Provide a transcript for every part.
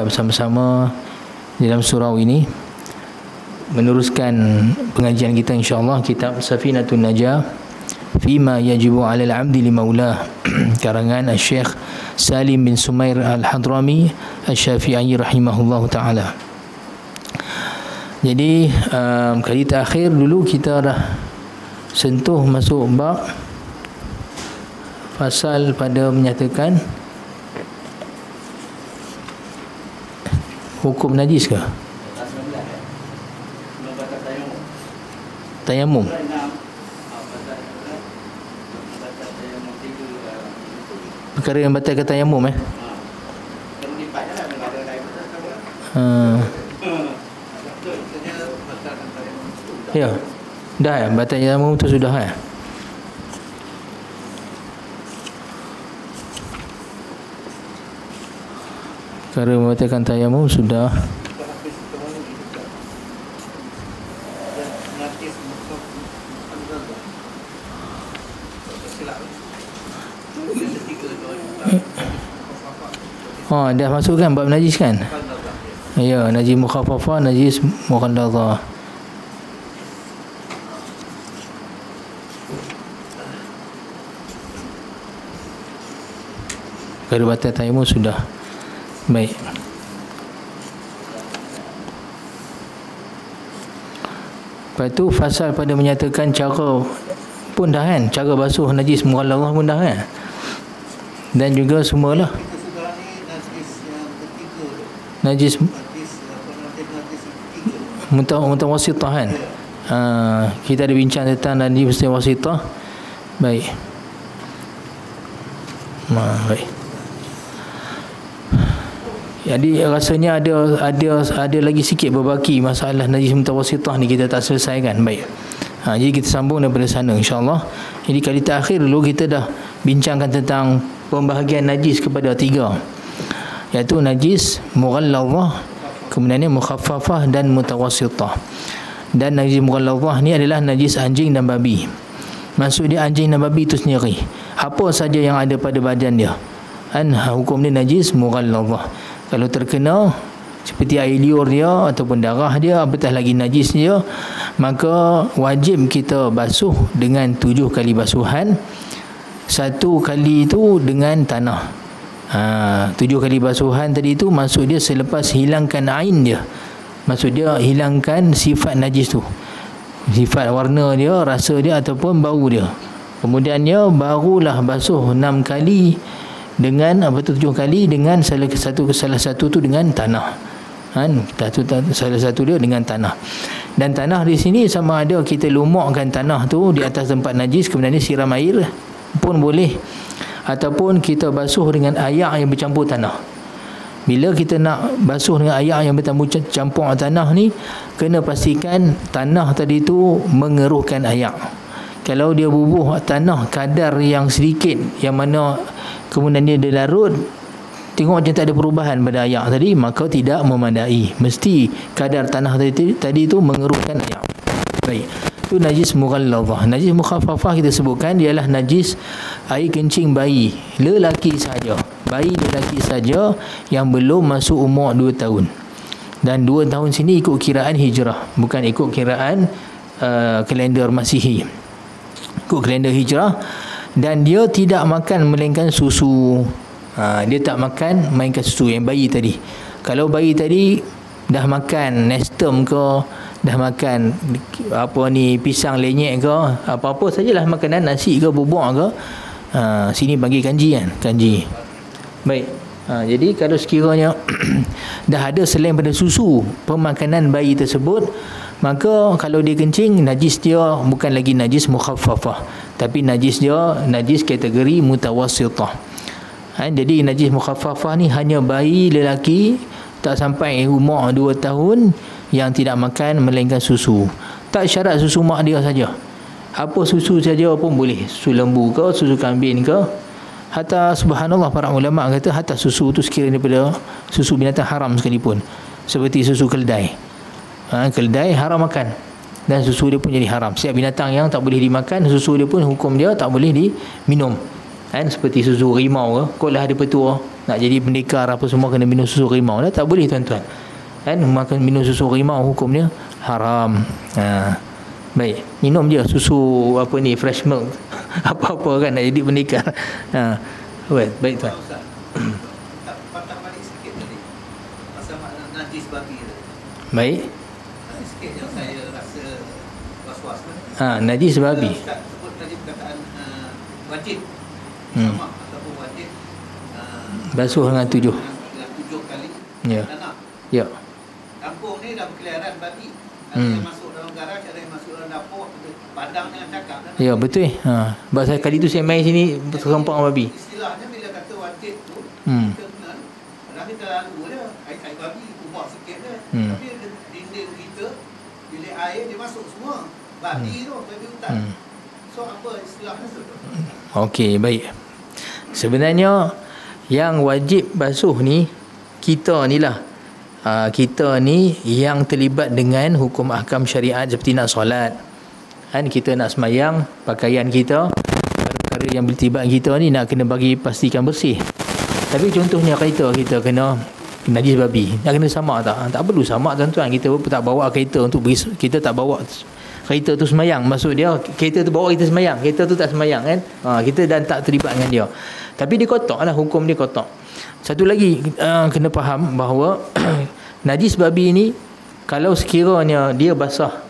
bersama-sama dalam surau ini meneruskan pengajian kita insya-Allah kitab Safinatun Najah fima yajibu 'ala al-'abdi li maulah karangan Syekh Salim bin Sumair Al-Hadrami Asy-Syafi'i rahimahullahu taala. Jadi um, kali terakhir dulu kita dah sentuh masuk bab pasal pada menyatakan hukum najis ke? Tayamum. Perkara yang batalkan tayamum eh? Ha. Ya. Dah ya, batal tayamum tu sudah ya. Perkara membatalkan tayamum sudah Oh, dah masuk kan bab najis kan? Ya, najis mukhafafah, najis mukhalladha. Kalau batal tayamum sudah Baik. Lepas tu fasal pada menyatakan cara pun dah kan? Cara basuh najis mughalladhah pun dah kan? Dan juga semualah. Najis muntah muntah wasitah kan? Ha, kita ada bincang tentang najis wasitah baik. Ma, baik jadi rasanya ada ada ada lagi sikit berbaki masalah najis mutawasitah ni kita tak selesaikan. Baik. Ha, jadi kita sambung daripada sana insya-Allah. Jadi kali terakhir dulu kita dah bincangkan tentang pembahagian najis kepada tiga. Iaitu najis mughalladhah, kemudian mukhaffafah dan mutawasitah. Dan najis mughalladhah ni adalah najis anjing dan babi. Maksud dia anjing dan babi itu sendiri. Apa saja yang ada pada badan dia. Kan hukum dia najis mughalladhah kalau terkena seperti air liur dia ataupun darah dia apatah lagi najis dia maka wajib kita basuh dengan tujuh kali basuhan. Satu kali itu dengan tanah. Ha, tujuh kali basuhan tadi itu maksud dia selepas hilangkan ain dia. Maksud dia hilangkan sifat najis tu. Sifat warna dia rasa dia ataupun bau dia. Kemudiannya barulah basuh enam kali dengan apa tu tujuh kali dengan salah satu salah satu tu dengan tanah. Kan satu salah satu dia dengan tanah. Dan tanah di sini sama ada kita lumahkan tanah tu di atas tempat najis kemudian siram air pun boleh. Ataupun kita basuh dengan air yang bercampur tanah. Bila kita nak basuh dengan air yang bercampur tanah ni kena pastikan tanah tadi tu mengeruhkan air kalau dia bubuh tanah kadar yang sedikit yang mana kemudian dia dilarut tengok macam tak ada perubahan pada ayak tadi maka tidak memadai. Mesti kadar tanah tadi tadi tu mengeruhkan ayak. Baik. Itu najis mughalladhah. Najis mukhaffafah kita sebutkan ialah najis air kencing bayi. Lelaki saja. Bayi lelaki saja yang belum masuk umur 2 tahun. Dan 2 tahun sini ikut kiraan hijrah. Bukan ikut kiraan uh, kalender masihi. Ikut kalender hijrah dan dia tidak makan melainkan susu. Ha, dia tak makan melainkan susu yang bayi tadi. Kalau bayi tadi dah makan nestum ke dah makan apa ni pisang lenyek ke apa-apa sajalah makanan nasi ke bubuk ke ha, sini bagi kanji kan kanji. Baik. Ha, jadi kalau sekiranya dah ada selain pada susu pemakanan bayi tersebut maka kalau dia kencing najis dia bukan lagi najis mukhaffafah tapi najis dia najis kategori mutawassitah ha, jadi najis mukhaffafah ni hanya bayi lelaki tak sampai umur 2 tahun yang tidak makan melainkan susu. Tak syarat susu mak dia saja. Apa susu saja pun boleh. Susu lembu ke susu kambing ke. Hatta subhanallah para ulama kata hatta susu tu sekiranya daripada susu binatang haram sekalipun. Seperti susu keldai ha, keledai haram makan dan susu dia pun jadi haram. Setiap binatang yang tak boleh dimakan susu dia pun hukum dia tak boleh diminum. Kan? Seperti susu rimau ke kau lah ada petua. Nak jadi pendekar apa semua kena minum susu rimau dah tak boleh tuan-tuan. Kan? Makan minum susu rimau hukumnya haram. Ha. baik. Minum dia susu apa ni fresh milk. Apa-apa kan nak jadi pendekar. Ha. well, baik tuan. Baik ha, najis babi wajib. Hmm. basuh dengan tujuh. ya. Ya. Kampung ni dah berkeliaran babi ada hmm. yang masuk dalam garaj ada yang masuk dalam dapur padang dengan cakap ya betul. Ha. sebab saya kali tu saya main sini dengan babi. Istilahnya bila kata wajib tu hmm. kita kena kadang kita lalu air-air babi ubah sikit hmm. tapi dinding kita bilik air dia masuk semua babi hmm. tu babi hutan hmm. so apa istilahnya tu Okey, baik. Sebenarnya yang wajib basuh ni kita ni lah. Uh, kita ni yang terlibat dengan hukum ahkam syariat seperti nak solat. Kan kita nak semayang, pakaian kita, perkara yang bertibat kita ni nak kena bagi pastikan bersih. Tapi contohnya kereta kita kena najis babi. Nak kena sama tak? Tak perlu sama tuan-tuan. Kita tak bawa kereta untuk beri, kita tak bawa kereta tu semayang. Maksud dia kereta tu bawa kita semayang. Kereta tu tak semayang kan? Ha, kita dan tak terlibat dengan dia. Tapi dia kotak lah hukum dia kotak. Satu lagi uh, kena faham bahawa najis babi ni kalau sekiranya dia basah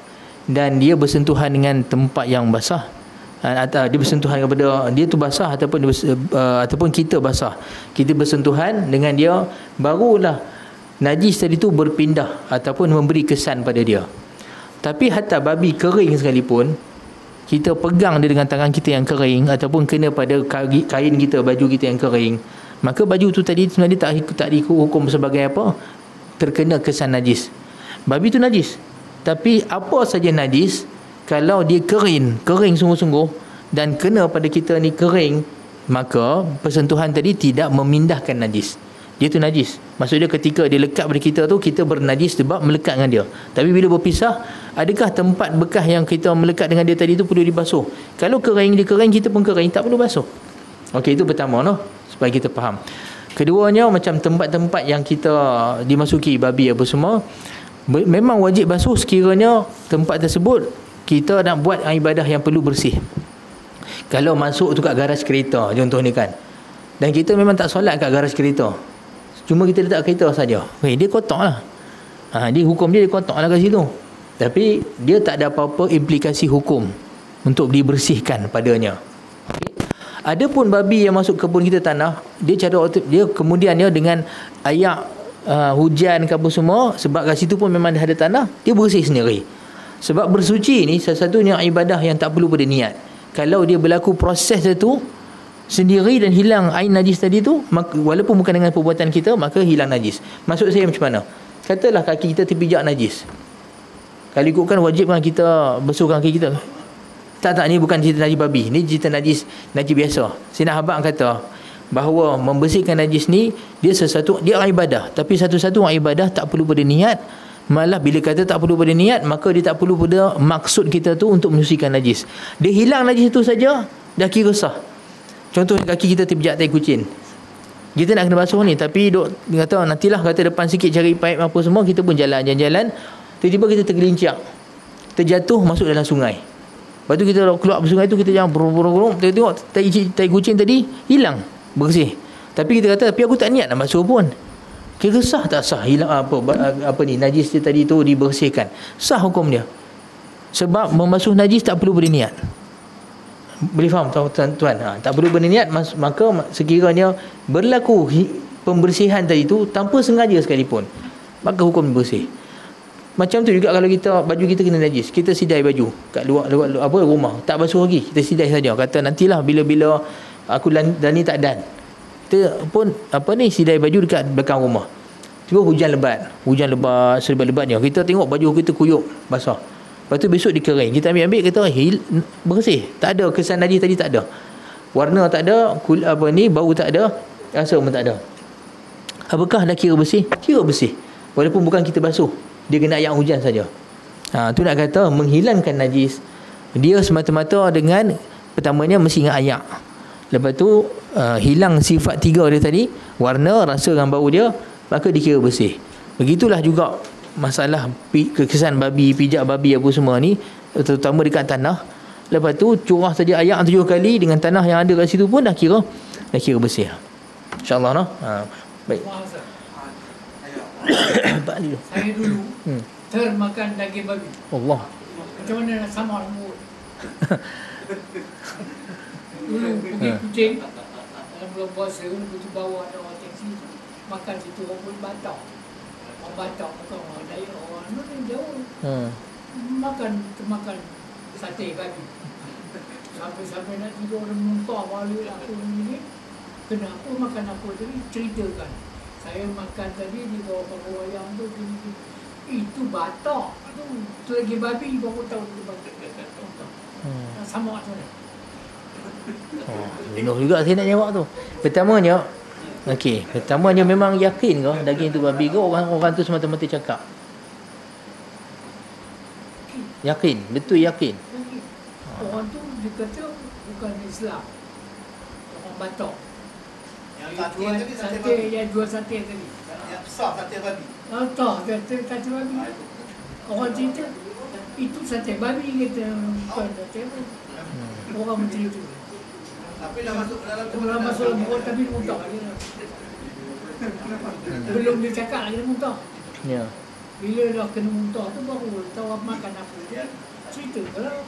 dan dia bersentuhan dengan tempat yang basah uh, atau dia bersentuhan kepada dia tu basah ataupun uh, ataupun kita basah kita bersentuhan dengan dia barulah najis tadi tu berpindah ataupun memberi kesan pada dia tapi hatta babi kering sekalipun kita pegang dia dengan tangan kita yang kering ataupun kena pada kain kita baju kita yang kering. Maka baju tu tadi sebenarnya tak tak dihukum sebagai apa? Terkena kesan najis. Babi tu najis. Tapi apa saja najis kalau dia kering kering sungguh-sungguh dan kena pada kita ni kering maka persentuhan tadi tidak memindahkan najis dia tu najis. Maksud dia ketika dia lekat pada kita tu kita bernajis sebab melekat dengan dia. Tapi bila berpisah adakah tempat bekas yang kita melekat dengan dia tadi tu perlu dibasuh? Kalau kering dia kering kita pun kering. Tak perlu basuh. Okey itu pertama no supaya kita faham. Keduanya macam tempat-tempat yang kita dimasuki babi apa semua memang wajib basuh sekiranya tempat tersebut kita nak buat ibadah yang perlu bersih. Kalau masuk tu kat garaj kereta contoh ni kan. Dan kita memang tak solat kat garaj kereta Cuma kita letak kereta saja. Eh, dia kotak lah. Ha, dia hukum dia, dia kotak lah kat situ. Tapi dia tak ada apa-apa implikasi hukum untuk dibersihkan padanya. Okay. pun babi yang masuk kebun kita tanah, dia cara dia kemudian dia dengan ayak uh, hujan ke apa semua, sebab kat situ pun memang ada tanah, dia bersih sendiri. Sebab bersuci ni salah satunya ibadah yang tak perlu pada niat. Kalau dia berlaku proses itu, sendiri dan hilang air najis tadi tu maka, walaupun bukan dengan perbuatan kita maka hilang najis. Maksud saya macam mana? Katalah kaki kita terpijak najis. Kalau ikutkan wajib kan kita basuhkan kaki kita. Tak tak ni bukan cerita najis babi. Ni cerita najis najis biasa. Sina Habang kata bahawa membersihkan najis ni dia sesuatu dia ibadah. Tapi satu-satu ibadah tak perlu pada niat. Malah bila kata tak perlu pada niat maka dia tak perlu pada maksud kita tu untuk menyucikan najis. Dia hilang najis itu saja dah kira sah Contohnya kaki kita terpijak tai kucing. Kita nak kena basuh ni tapi duk kata nantilah kata depan sikit cari paip apa semua kita pun jalan jalan-jalan tiba-tiba kita tergelincir. Terjatuh masuk dalam sungai. Lepas tu kita keluar dari sungai tu kita jangan burung-burung kita tengok tai, tai kucing tadi hilang bersih. Tapi kita kata tapi aku tak niat nak basuh pun. Kira sah tak sah hilang apa apa ni najis dia tadi tu dibersihkan. Sah hukum dia. Sebab membasuh najis tak perlu berniat boleh faham tuan-tuan ha, tak perlu berniat maka sekiranya berlaku pembersihan tadi itu tanpa sengaja sekalipun maka hukum bersih. Macam tu juga kalau kita baju kita kena najis. Kita sidai baju kat luar, luar, luar apa rumah. Tak basuh lagi kita sidai saja. Kata nantilah bila-bila aku dan, dan ni tak dan. Kita pun apa ni sidai baju dekat belakang rumah. Tiba hujan lebat. Hujan lebat selebat-lebatnya kita tengok baju kita kuyup basah Lepas tu besok dikering. Kita ambil-ambil kata hil, bersih. Tak ada kesan najis tadi tak ada. Warna tak ada, kul apa ni, bau tak ada, rasa pun tak ada. Apakah dah kira bersih? Kira bersih. Walaupun bukan kita basuh. Dia kena ayak hujan saja. Ha, tu nak kata menghilangkan najis. Dia semata-mata dengan pertamanya mesti dengan ayak. lepas tu uh, hilang sifat tiga dia tadi warna rasa dengan bau dia maka dikira bersih begitulah juga masalah kekesan babi pijak babi apa semua ni terutama dekat tanah. Lepas tu curah saja ayak tujuh kali dengan tanah yang ada kat situ pun dah kira dah kira bersih. Insyaallah no ha, baik. Saya dulu hmm. termakan daging babi. Allah. Macam mana nak sama rambut dulu pergi ha. kucing dalam bulan puasa lepas tu bawa ada orang taksi makan situ orang pun orang batak makan orang mana jauh hmm. makan makan sate babi sampai-sampai nak tidur orang muntah balik aku ni kenapa makan apa tadi ceritakan saya makan tadi di bawah panggung wayang tu gini, gini. itu batak tu, tu lagi babi baru tahu tu batak hmm. sama macam mana Oh, jenuh juga saya nak jawab tu. Pertamanya, okey, pertamanya memang yakin ke daging tu babi ke orang orang tu semata-mata cakap? Yakin, betul yakin. Orang tu dia kata bukan Islam. Orang Batak. Yang jual sate, yang jual sate tadi. Yang besar sate babi. Oh, tak, sate, sate babi. Orang cerita, itu sate babi kata, bukan sate babi. Hmm. Orang macam itu. Tapi dah masuk dalam tu. Dah masuk dalam tapi muntah lagi. Belum dia cakap lagi dia muntah. Ya. Bila dah kena muntah tu baru tahu makan apa. Cerita kalau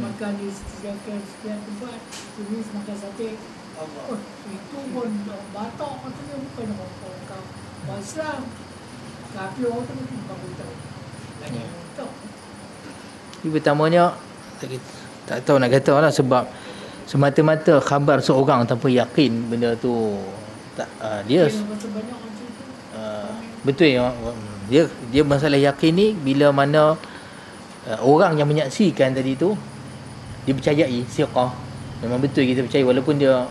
makan di setiap setiap tempat tulis makan sate oh, itu pun batak katanya bukan orang orang kau orang Islam tapi orang tu mungkin baru tahu lagi ya. tahu ini pertamanya tak tahu nak kata lah sebab semata-mata khabar seorang tanpa yakin benda tu tak uh, dia uh, betul ya. Dia dia masalah yakin ni bila mana uh, orang yang menyaksikan tadi tu dia percayai siqah. Memang betul kita percaya walaupun dia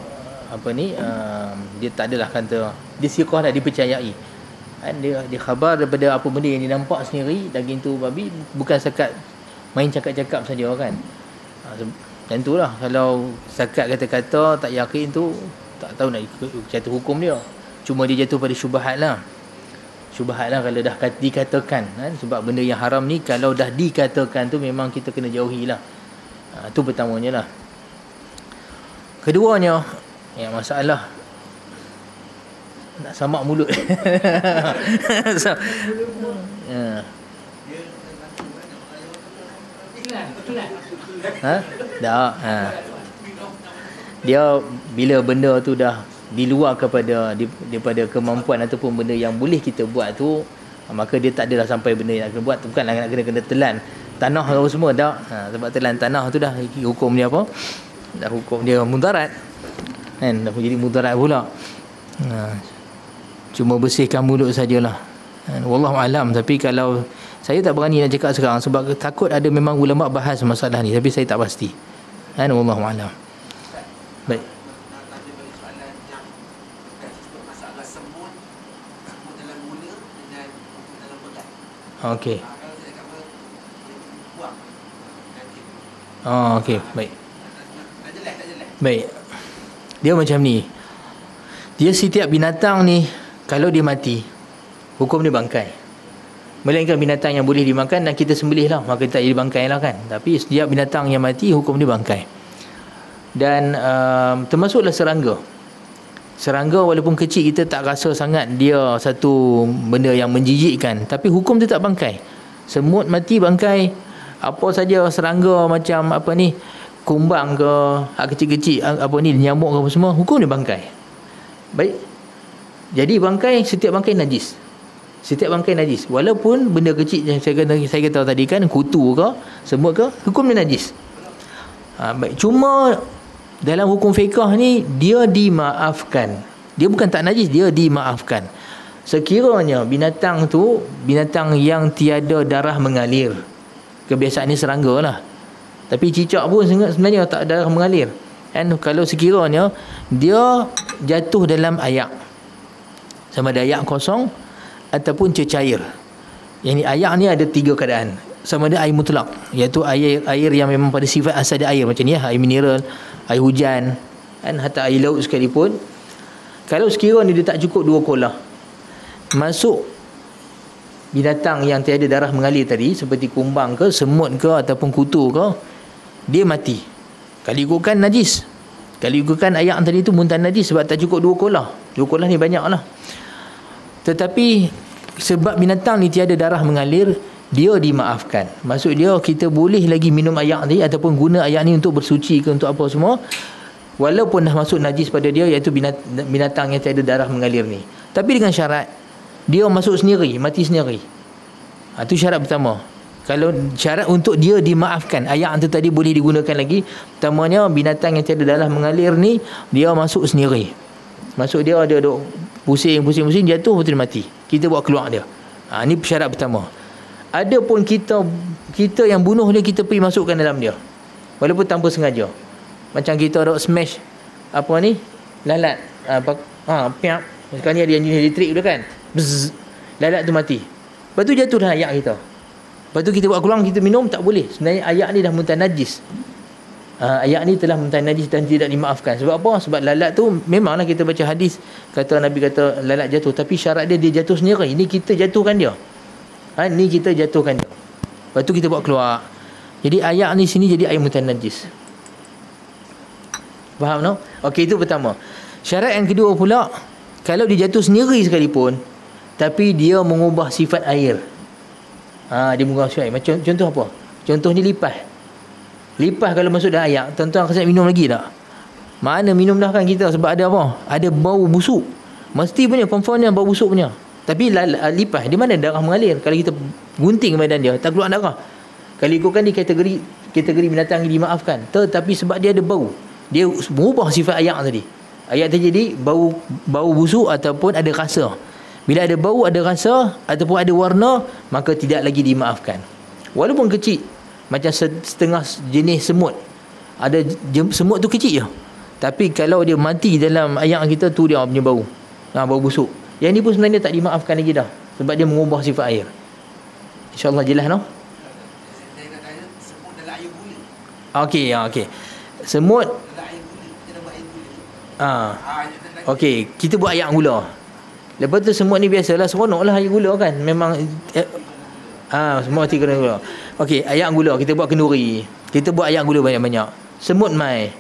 apa ni uh, dia tak adalah kata dia siqah dah dipercayai kan dia dia khabar daripada apa benda yang dia nampak sendiri daging tu babi bukan sekat main cakap-cakap saja kan. Uh, tentulah kalau sekat kata-kata tak yakin tu tak tahu nak ikut jatuh hukum dia. Cuma dia jatuh pada syubhat lah. Syubhat lah kalau dah dikatakan kan? Sebab benda yang haram ni kalau dah dikatakan tu memang kita kena jauhi lah. Ha, itu pertamanya lah. Keduanya, ya masalah. Nak samak mulut. so, ya. Ha? Dah. Ha. Dia bila benda tu dah di luar kepada daripada kemampuan ataupun benda yang boleh kita buat tu maka dia tak adalah sampai benda yang nak kena buat. Bukanlah nak kena kena telan tanah apa semua dah ha, sebab telan tanah tu dah hukum dia apa? Dah hukum dia mudarat. Kan dah jadi mudarat pula. Ha, cuma bersihkan mulut sajalah. Kan wallahu alam. Tapi kalau saya tak berani nak cakap sekarang sebab takut ada memang ulama bahas masalah ni tapi saya tak pasti kan wallahu alam baik Okey. Oh, okey, baik. Baik. Dia macam ni. Dia setiap binatang ni kalau dia mati, hukum dia bangkai. Melainkan binatang yang boleh dimakan dan kita sembelih lah. Maka tak jadi bangkai lah kan. Tapi setiap binatang yang mati, hukum dia bangkai. Dan um, termasuklah serangga. Serangga walaupun kecil kita tak rasa sangat dia satu benda yang menjijikkan. Tapi hukum dia tak bangkai. Semut mati bangkai apa saja serangga macam apa ni kumbang ke hak kecil-kecil apa ni nyamuk ke apa semua hukum dia bangkai baik jadi bangkai setiap bangkai najis setiap bangkai najis. Walaupun benda kecil yang saya kata saya kata tadi kan kutu ke semut ke hukum dia najis. Ha, baik. Cuma dalam hukum fiqah ni dia dimaafkan. Dia bukan tak najis dia dimaafkan. Sekiranya binatang tu binatang yang tiada darah mengalir. Kebiasaan ni serangga lah. Tapi cicak pun sebenarnya tak ada mengalir. Kan kalau sekiranya dia jatuh dalam ayak. Sama ada ayak kosong ataupun cecair. Yang ni ayak ni ada tiga keadaan. Sama ada air mutlak iaitu air air yang memang pada sifat asal dia air macam ni ya, air mineral air hujan kan hatta air laut sekalipun. Kalau sekiranya dia tak cukup dua kolah masuk binatang yang tiada darah mengalir tadi seperti kumbang ke semut ke ataupun kutu ke dia mati. Kalau ikutkan najis. Kalau ikutkan ayat tadi tu muntah najis sebab tak cukup dua kolah. Dua kolah ni banyak lah tetapi sebab binatang ni tiada darah mengalir dia dimaafkan. Maksud dia kita boleh lagi minum ayak ni ataupun guna ayak ni untuk bersuci ke untuk apa semua walaupun dah masuk najis pada dia iaitu binatang yang tiada darah mengalir ni. Tapi dengan syarat dia masuk sendiri mati sendiri. Ha, itu syarat pertama. Kalau syarat untuk dia dimaafkan ayat itu tadi boleh digunakan lagi pertamanya binatang yang tiada darah mengalir ni dia masuk sendiri. Masuk dia ada duk pusing pusing pusing jatuh betul mati. Kita buat keluar dia. Ha, ini syarat pertama. Ada pun kita kita yang bunuh dia kita pergi masukkan dalam dia. Walaupun tanpa sengaja. Macam kita ada smash apa ni lalat apa ha, piak. Sekarang ni ada jenis elektrik tu kan. Bzz, lalat tu mati. Lepas tu jatuh dah ayak kita. Lepas tu kita buat keluar kita minum tak boleh. Sebenarnya ayak ni dah muntah najis uh, ayak ni telah muntah najis dan tidak dimaafkan sebab apa sebab lalat tu memanglah kita baca hadis kata Nabi kata lalat jatuh tapi syarat dia dia jatuh sendiri ini kita jatuhkan dia ha, ni kita jatuhkan dia lepas tu kita buat keluar jadi ayak ni sini jadi air muntah najis faham no? ok itu pertama syarat yang kedua pula kalau dia jatuh sendiri sekalipun tapi dia mengubah sifat air. Ha, dia mengubah sifat air. Macam, contoh apa? Contohnya lipas. Lipas kalau masuk dalam air, tuan-tuan akan minum lagi tak? Mana minum dah kan kita sebab ada apa? Ada bau busuk. Mesti punya, confirmnya bau busuk punya. Tapi lipas, di mana darah mengalir? Kalau kita gunting badan dia, tak keluar darah. Kalau ikutkan di kategori kategori binatang yang dimaafkan. Tetapi sebab dia ada bau. Dia mengubah sifat air tadi. Ayat terjadi bau bau busuk ataupun ada rasa. Bila ada bau, ada rasa ataupun ada warna, maka tidak lagi dimaafkan. Walaupun kecil, macam setengah jenis semut. Ada semut tu kecil je. Tapi kalau dia mati dalam ayam kita tu dia punya bau. Nah, bau busuk. Yang ni pun sebenarnya tak dimaafkan lagi dah. Sebab dia mengubah sifat air. InsyaAllah jelas no? Okey, ya, okey. Semut. Ah. Okey, kita buat ayam gula. Lepas tu semua ni biasalah seronok lah gula kan. Memang eh, ah semua mesti kena gula. Okey, ayam gula kita buat kenduri. Kita buat ayam gula banyak-banyak. Semut mai.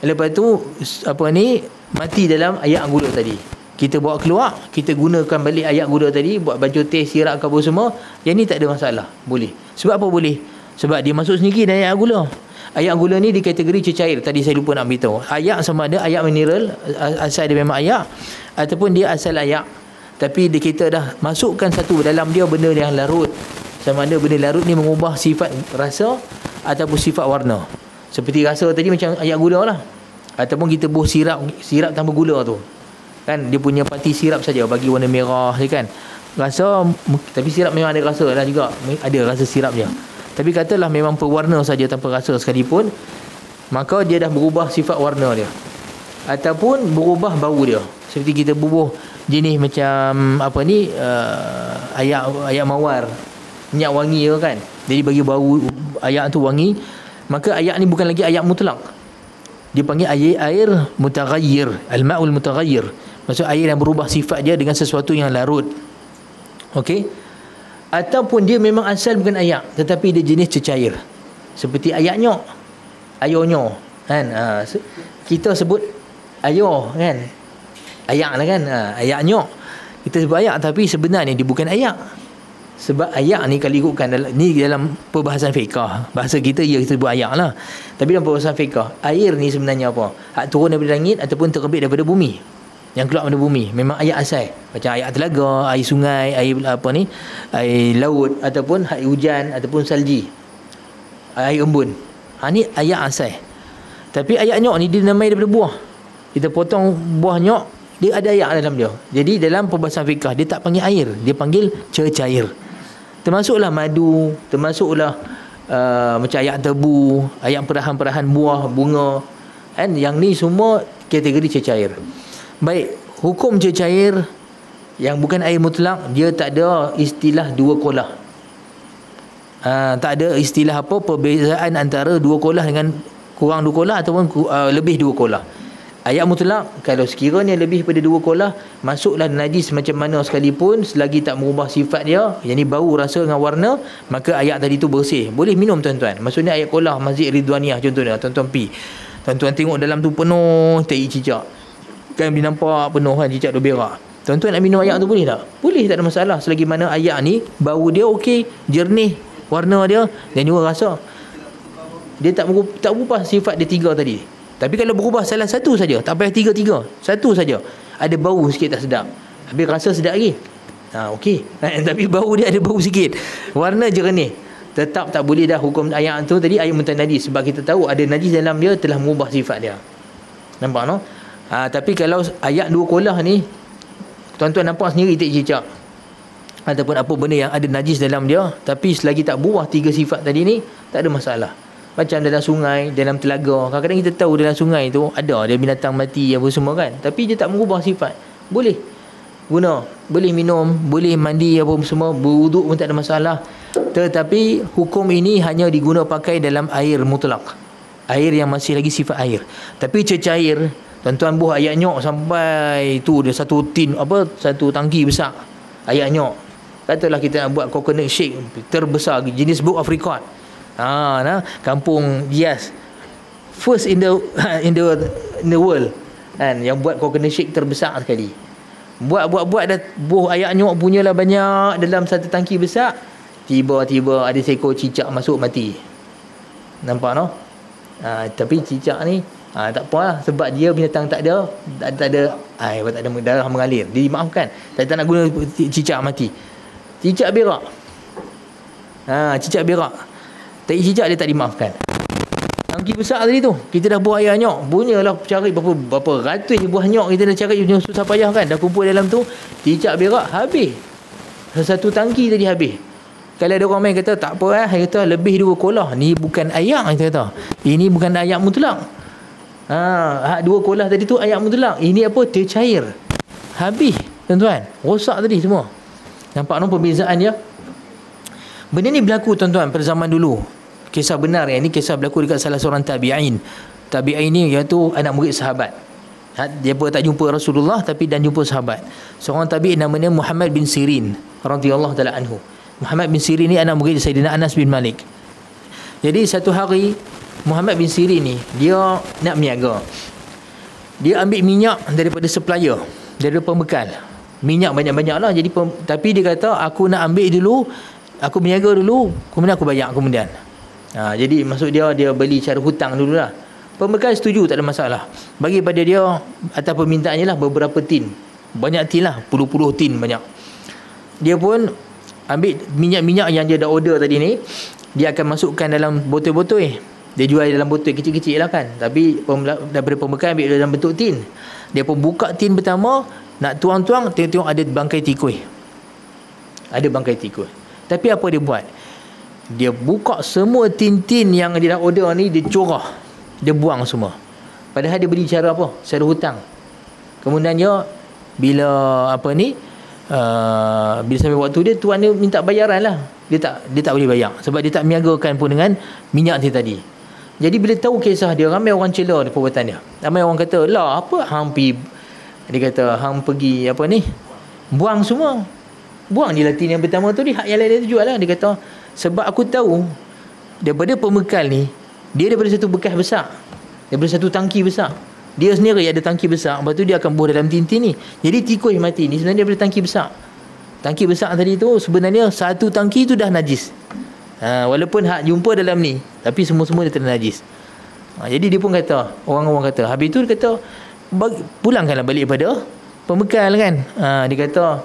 Lepas tu apa ni mati dalam ayam gula tadi. Kita bawa keluar, kita gunakan balik ayam gula tadi buat baju teh, sirap ke apa semua. Yang ni tak ada masalah. Boleh. Sebab apa boleh? Sebab dia masuk sendiri dalam ayam gula. Ayak gula ni di kategori cecair. Tadi saya lupa nak beritahu. Ayak sama ada ayak mineral, asal dia memang ayak. Ataupun dia asal ayak tapi dia kita dah masukkan satu dalam dia benda yang larut sama ada benda larut ni mengubah sifat rasa ataupun sifat warna. Seperti rasa tadi macam ayat gula lah. Ataupun kita buh sirap sirap tanpa gula tu. Kan? Dia punya parti sirap saja bagi warna merah je kan. Rasa tapi sirap memang ada rasa lah juga. Ada rasa sirap je. Tapi katalah memang pewarna saja tanpa rasa sekalipun maka dia dah berubah sifat warna dia. Ataupun berubah bau dia. Seperti kita bubuh jenis macam apa ni? Uh, ayak ayak mawar minyak wangi tu kan? Jadi bagi bau ayak tu wangi maka ayak ni bukan lagi ayak mutlak. Dia panggil air air mutaghayyir al-ma'ul mutaghayyir. Maksud air yang berubah sifat dia dengan sesuatu yang larut. Okey? Ataupun dia memang asal bukan ayak tetapi dia jenis cecair. Seperti ayak nyok. Ayo nyok kan? Ha, kita sebut ayo kan? Ayak lah kan? Ha, ayak nyok. Kita sebut ayak tapi sebenarnya dia bukan ayak sebab ayak ni kalau ikutkan dalam, ni dalam perbahasan fiqah. Bahasa kita ya kita sebut ayak lah tapi dalam perbahasan fiqah air ni sebenarnya apa? Hak turun daripada langit ataupun terbit daripada bumi. Yang keluar daripada bumi. Memang ayak asal. Macam ayak telaga air sungai air apa ni air laut ataupun air hujan ataupun salji. Air embun. Ha, ni ayak asal. Tapi ayak nyok ni dia namai daripada buah. Kita potong buah nyok dia ada air dalam dia. Jadi dalam perbahasan fikah dia tak panggil air, dia panggil cecair. Termasuklah madu, termasuklah uh, macam ayak tebu, ayak perahan-perahan buah, bunga. Kan yang ni semua kategori cecair. Baik, hukum cecair yang bukan air mutlak dia tak ada istilah dua kolah. Uh, tak ada istilah apa perbezaan antara dua kolah dengan kurang dua kolah ataupun uh, lebih dua kolah ayat mutlak kalau sekiranya lebih pada dua kolah masuklah najis macam mana sekalipun selagi tak mengubah sifat dia yang ni bau rasa dengan warna maka ayat tadi tu bersih. Boleh minum tuan-tuan. Maksudnya ayat kolah masjid Ridwaniyah contohnya tuan-tuan pi. Tuan-tuan tengok dalam tu penuh tai cicak. Kan boleh nampak penuh kan cicak tu berak. Tuan-tuan nak minum ayat tu boleh tak? Boleh tak ada masalah. Selagi mana ayat ni bau dia okey jernih warna dia dan juga rasa dia tak berubah, tak berubah sifat dia tiga tadi tapi kalau berubah salah satu saja tak payah tiga-tiga satu saja ada bau sikit tak sedap. Habis rasa sedap lagi. Ha, okey. Tapi bau dia ada bau sikit. Warna jernih tetap tak boleh dah hukum ayat tu. Tadi ayat mutan najis. Sebab kita tahu ada najis dalam dia telah mengubah sifat dia. Nampak no? Ha, tapi kalau ayat dua kolah ni tuan-tuan nampak sendiri tak cicak. Ataupun apa benda yang ada najis dalam dia tapi selagi tak buah tiga sifat tadi ni tak ada masalah macam dalam sungai, dalam telaga. Kadang-kadang kita tahu dalam sungai tu ada ada binatang mati apa semua kan. Tapi dia tak mengubah sifat. Boleh guna, boleh minum, boleh mandi apa semua, berwuduk pun tak ada masalah. Tetapi hukum ini hanya diguna pakai dalam air mutlak. Air yang masih lagi sifat air. Tapi cecair, tuan-tuan buah ayat nyok sampai tu dia satu tin apa satu tangki besar. Ayat nyok. Katalah kita nak buat coconut shake terbesar jenis book Afrika. Ha, nah, kampung Gias. First in the in the in the world. Kan yang buat coconut shake terbesar sekali. Buat buat buat dah buah ayak nyok punyalah banyak dalam satu tangki besar. Tiba-tiba ada seekor cicak masuk mati. Nampak no? Ha, tapi cicak ni ha, tak apa lah sebab dia binatang tak ada tak, tak ada ai tak ada darah mengalir dimaafkan tak, tak nak guna cicak mati cicak berak ha, cicak berak Tak hijab dia tak dimaafkan. Angki besar tadi tu. Kita dah buah ayah nyok. Punyalah cari berapa, berapa ratus buah nyok kita dah cari susah payah kan. Dah kumpul dalam tu. Hijab berak habis. Satu tangki tadi habis. Kalau ada orang main kata tak apa eh. Dia kata lebih dua kolah. Ni bukan ayak kita kata. Ini bukan ayak mutlak. Ha, dua kolah tadi tu ayak mutlak. Ini apa? Tercair. Habis. Tuan-tuan. Rosak tadi semua. Nampak no perbezaan dia? Benda ni berlaku tuan-tuan pada zaman dulu kisah benar yang ini kisah berlaku dekat salah seorang tabi'in. Tabi'in ni iaitu anak murid sahabat. Ha, dia pun tak jumpa Rasulullah tapi dan jumpa sahabat. Seorang tabi'in namanya Muhammad bin Sirin radhiyallahu taala anhu. Muhammad bin Sirin ni anak murid Sayyidina Anas bin Malik. Jadi satu hari Muhammad bin Sirin ni dia nak berniaga dia ambil minyak daripada supplier daripada pembekal. Minyak banyak-banyak lah jadi pem, tapi dia kata aku nak ambil dulu aku berniaga dulu kemudian aku bayar kemudian Ha, jadi maksud dia dia beli cara hutang dulu lah. Pembekal setuju tak ada masalah. Bagi pada dia atas permintaannya lah beberapa tin. Banyak tin lah. Puluh-puluh tin banyak. Dia pun ambil minyak-minyak yang dia dah order tadi ni. Dia akan masukkan dalam botol-botol. Dia jual dalam botol kecil-kecil lah kan. Tapi daripada pembekal ambil dalam bentuk tin. Dia pun buka tin pertama. Nak tuang-tuang tengok-tengok ada bangkai tikui. Ada bangkai tikui. Tapi apa dia buat? Dia buka semua tin-tin yang dia dah order ni dia corah dia buang semua. Padahal dia beli cara apa? Secara hutang. Kemudian dia bila apa ni uh, bila sampai waktu dia tuan dia minta bayaran lah. Dia tak dia tak boleh bayar. Sebab dia tak meniagakan pun dengan minyak dia tadi. Jadi bila tahu kisah dia ramai orang cela dia perbuatan dia. Ramai orang kata lah apa hang pergi dia kata hang pergi apa ni buang semua. Buang je latin yang pertama tu. Dia hak yang lain dia jual lah. Dia kata sebab aku tahu daripada pembekal ni dia daripada satu bekas besar. Daripada satu tangki besar. Dia sendiri ada tangki besar. Lepas tu dia akan buah dalam tintin ni. Jadi tikus mati ni sebenarnya daripada tangki besar. Tangki besar tadi tu sebenarnya satu tangki tu dah najis. Ha, walaupun hak jumpa dalam ni. Tapi semua-semua dia telah najis. Ha, jadi dia pun kata. Orang-orang kata. Habis tu dia kata. Pulangkanlah balik pada pembekal kan. Ha, dia kata.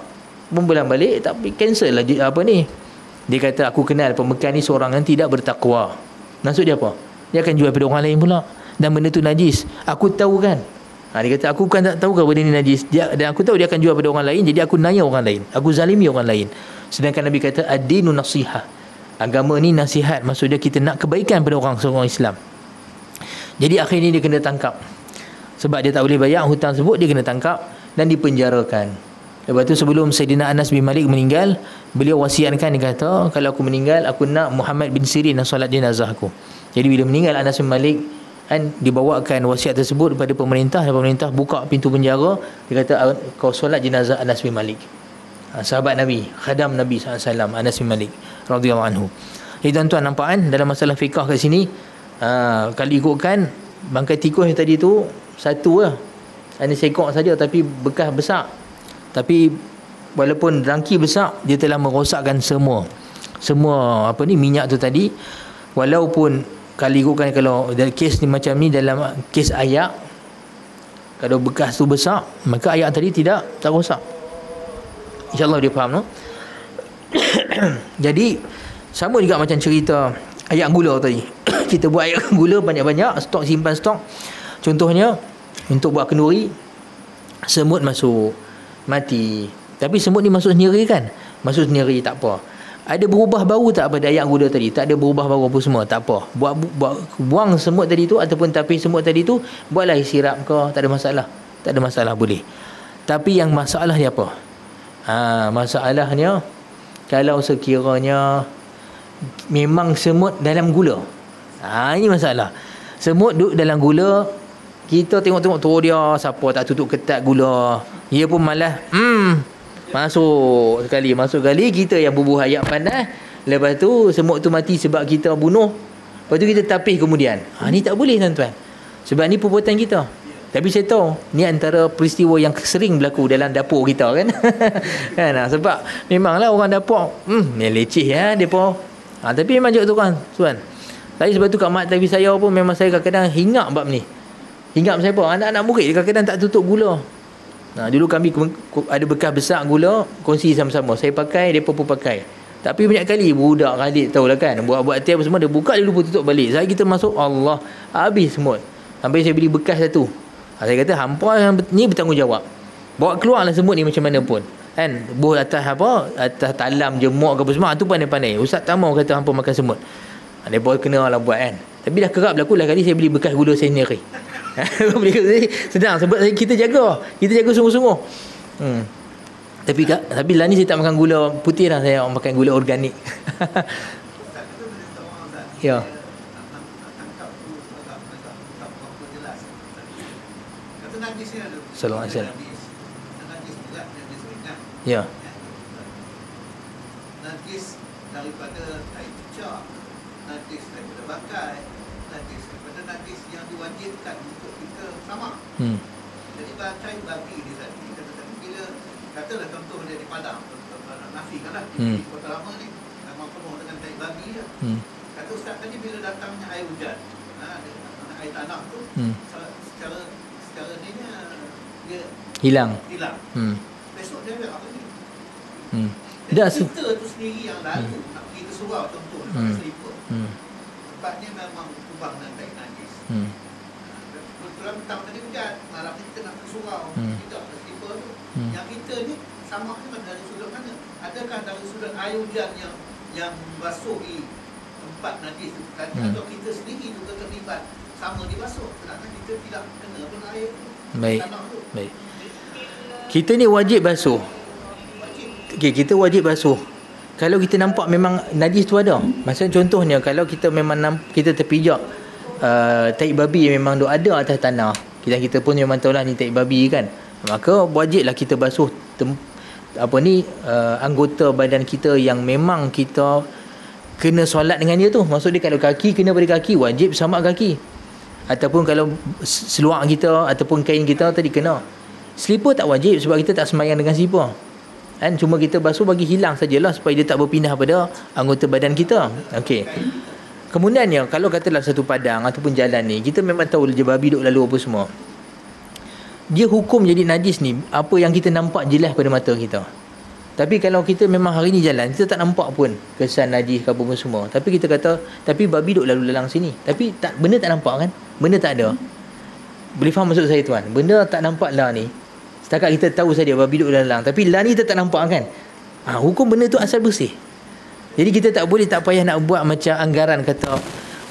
Pun pulang balik. Tapi cancel lah apa ni. Dia kata aku kenal pembekal ni seorang yang tidak bertakwa. Maksud dia apa? Dia akan jual pada orang lain pula. Dan benda tu najis. Aku tahu kan. Ha, dia kata aku kan tak tahu kan benda ni najis. Dia, dan aku tahu dia akan jual pada orang lain. Jadi aku nanya orang lain. Aku zalimi orang lain. Sedangkan Nabi kata adinu nasihah. Agama ni nasihat. Maksud dia kita nak kebaikan pada orang seorang Islam. Jadi akhirnya dia kena tangkap. Sebab dia tak boleh bayar hutang tersebut. Dia kena tangkap. Dan dipenjarakan. Lepas tu sebelum Sayyidina Anas bin Malik meninggal, beliau wasiatkan dia kata, kalau aku meninggal, aku nak Muhammad bin Sirin nak solat jenazah aku. Jadi bila meninggal Anas bin Malik, kan dibawakan wasiat tersebut kepada pemerintah. Dan pemerintah buka pintu penjara. Dia kata ah, kau solat jenazah Anas bin Malik. Ha, sahabat Nabi khadam Nabi SAW Anas bin Malik radhiyallahu anhu. Jadi tuan-tuan nampak kan dalam masalah fiqah kat sini ha, kalau ikutkan bangkai tikus yang tadi tu satu lah. Hanya sekok saja tapi bekas besar tapi walaupun dangki besar dia telah merosakkan semua. Semua apa ni minyak tu tadi. Walaupun kali ikutkan kalau kes ni macam ni dalam kes ayak kalau bekas tu besar maka ayak tadi tidak tak rosak. Insyaallah dia faham no? Jadi sama juga macam cerita ayak gula tadi. Kita buat ayak gula banyak-banyak stok simpan stok. Contohnya untuk buat kenduri semut masuk mati. Tapi semut ni masuk sendiri kan? Masuk sendiri tak apa. Ada berubah baru tak pada ayat gula tadi? Tak ada berubah baru apa semua? Tak apa. Buat, buat buang semut tadi tu ataupun tapi semut tadi tu buatlah sirap ke tak ada masalah. Tak ada masalah boleh. Tapi yang masalah dia apa? Ha, masalahnya kalau sekiranya memang semut dalam gula. Ha, ini masalah. Semut duduk dalam gula kita tengok-tengok tu dia siapa tak tutup ketat gula dia pun malah hmm Masuk sekali Masuk sekali. Kita yang bubuh ayat panas Lepas tu Semut tu mati sebab kita bunuh. Lepas tu kita tapih kemudian. Ha, Ni tak boleh tuan-tuan. Sebab ni perbuatan kita. Tapi saya tahu Ni antara peristiwa yang sering berlaku Dalam dapur kita kan? Kan? Ha, Sebab Memanglah orang dapur Hmm Ni leceh ya Mereka. Ha, Tapi memang juga tu kan Tuan. Tapi sebab tu kat mak TV saya pun Memang saya kadang-kadang Hingap bab ni. Hingap saya pun Anak-anak murid kadang-kadang tak tutup gula Nah, dulu kami ada bekas besar gula, kongsi sama-sama. Saya pakai, dia pun pakai. Tapi banyak kali budak Khalid tahu lah kan. Buat-buat tiap semua dia buka dulu pun tutup balik. Saya kita masuk Allah habis semua. Sampai saya beli bekas satu. Ha, saya kata hampa yang ni bertanggungjawab. Bawa keluarlah semut ni macam mana pun. Kan? Buh atas apa? Atas talam jemuk ke apa semua. Itu pandai-pandai. Ustaz Tamau kata hampa makan semut. Ha, dia pun kena lah buat kan. Tapi dah kerap berlaku lah kali saya beli bekas gula saya sendiri. Sedang sebab kita jaga. Kita jaga sungguh-sungguh. Hmm. Tapi tapi lah ni saya tak makan gula putih lah saya makan gula organik. ya. Salam alaikum. Ya. Najis daripada air pecah, najis daripada bakai, najis yang diwajibkan sama. Hmm. Jadi bacai babi ni tadi kita kata bila katalah contoh dia di Padang Nafi kan lah hmm. di kota lama ni memang penuh dengan tai babi ya. Hmm. Kata ustaz tadi bila datangnya air hujan ha, air tanah tu hmm. secara secara ni dia hilang. Hilang. Hmm. Besok dia apa ni? Hmm. Dah kita tu sendiri yang lalu hmm. nak pergi ke surau contoh hmm. Hmm. Tempatnya memang kubang dan. Hmm dalam petang tadi hujan malam ni kita nak surau. Hmm. kita ke tiba tu. Hmm. yang kita ni sama ni dari sudut mana? Adakah dari sudut air hujan yang yang basuhi tempat najis tu? Tadi hmm. atau kita sendiri juga terlibat sama dibasuh sedangkan kita tidak kena pun air tu. Baik. Tu. baik. Kita ni wajib basuh. Okay, kita wajib basuh. Kalau kita nampak memang najis tu ada. Maksudnya contohnya Kalau kita memang Kita terpijak uh, tai babi memang ada atas tanah. Kita kita pun memang tahu lah ni tai babi kan. Maka wajiblah kita basuh tem- apa ni uh, anggota badan kita yang memang kita kena solat dengan dia tu. Maksud dia kalau kaki kena pada kaki wajib sama kaki. Ataupun kalau seluar kita ataupun kain kita tadi kena. Slipper tak wajib sebab kita tak semayang dengan slipper kan? Cuma kita basuh bagi hilang sajalah supaya dia tak berpindah pada anggota badan kita. Okey Kemudiannya kalau katalah satu padang ataupun jalan ni kita memang tahu je babi duk lalu apa semua. Dia hukum jadi najis ni apa yang kita nampak jelas pada mata kita. Tapi kalau kita memang hari ni jalan kita tak nampak pun kesan najis ke apa pun semua. Tapi kita kata tapi babi duk lalu lalang sini. Tapi tak benda tak nampak kan? Benda tak ada. Boleh faham maksud saya tuan? Benda tak nampak lah ni. Setakat kita tahu saja babi duk lalang tapi lah ni kita tak nampak kan? Ha, hukum benda tu asal bersih. Jadi kita tak boleh tak payah nak buat macam anggaran kata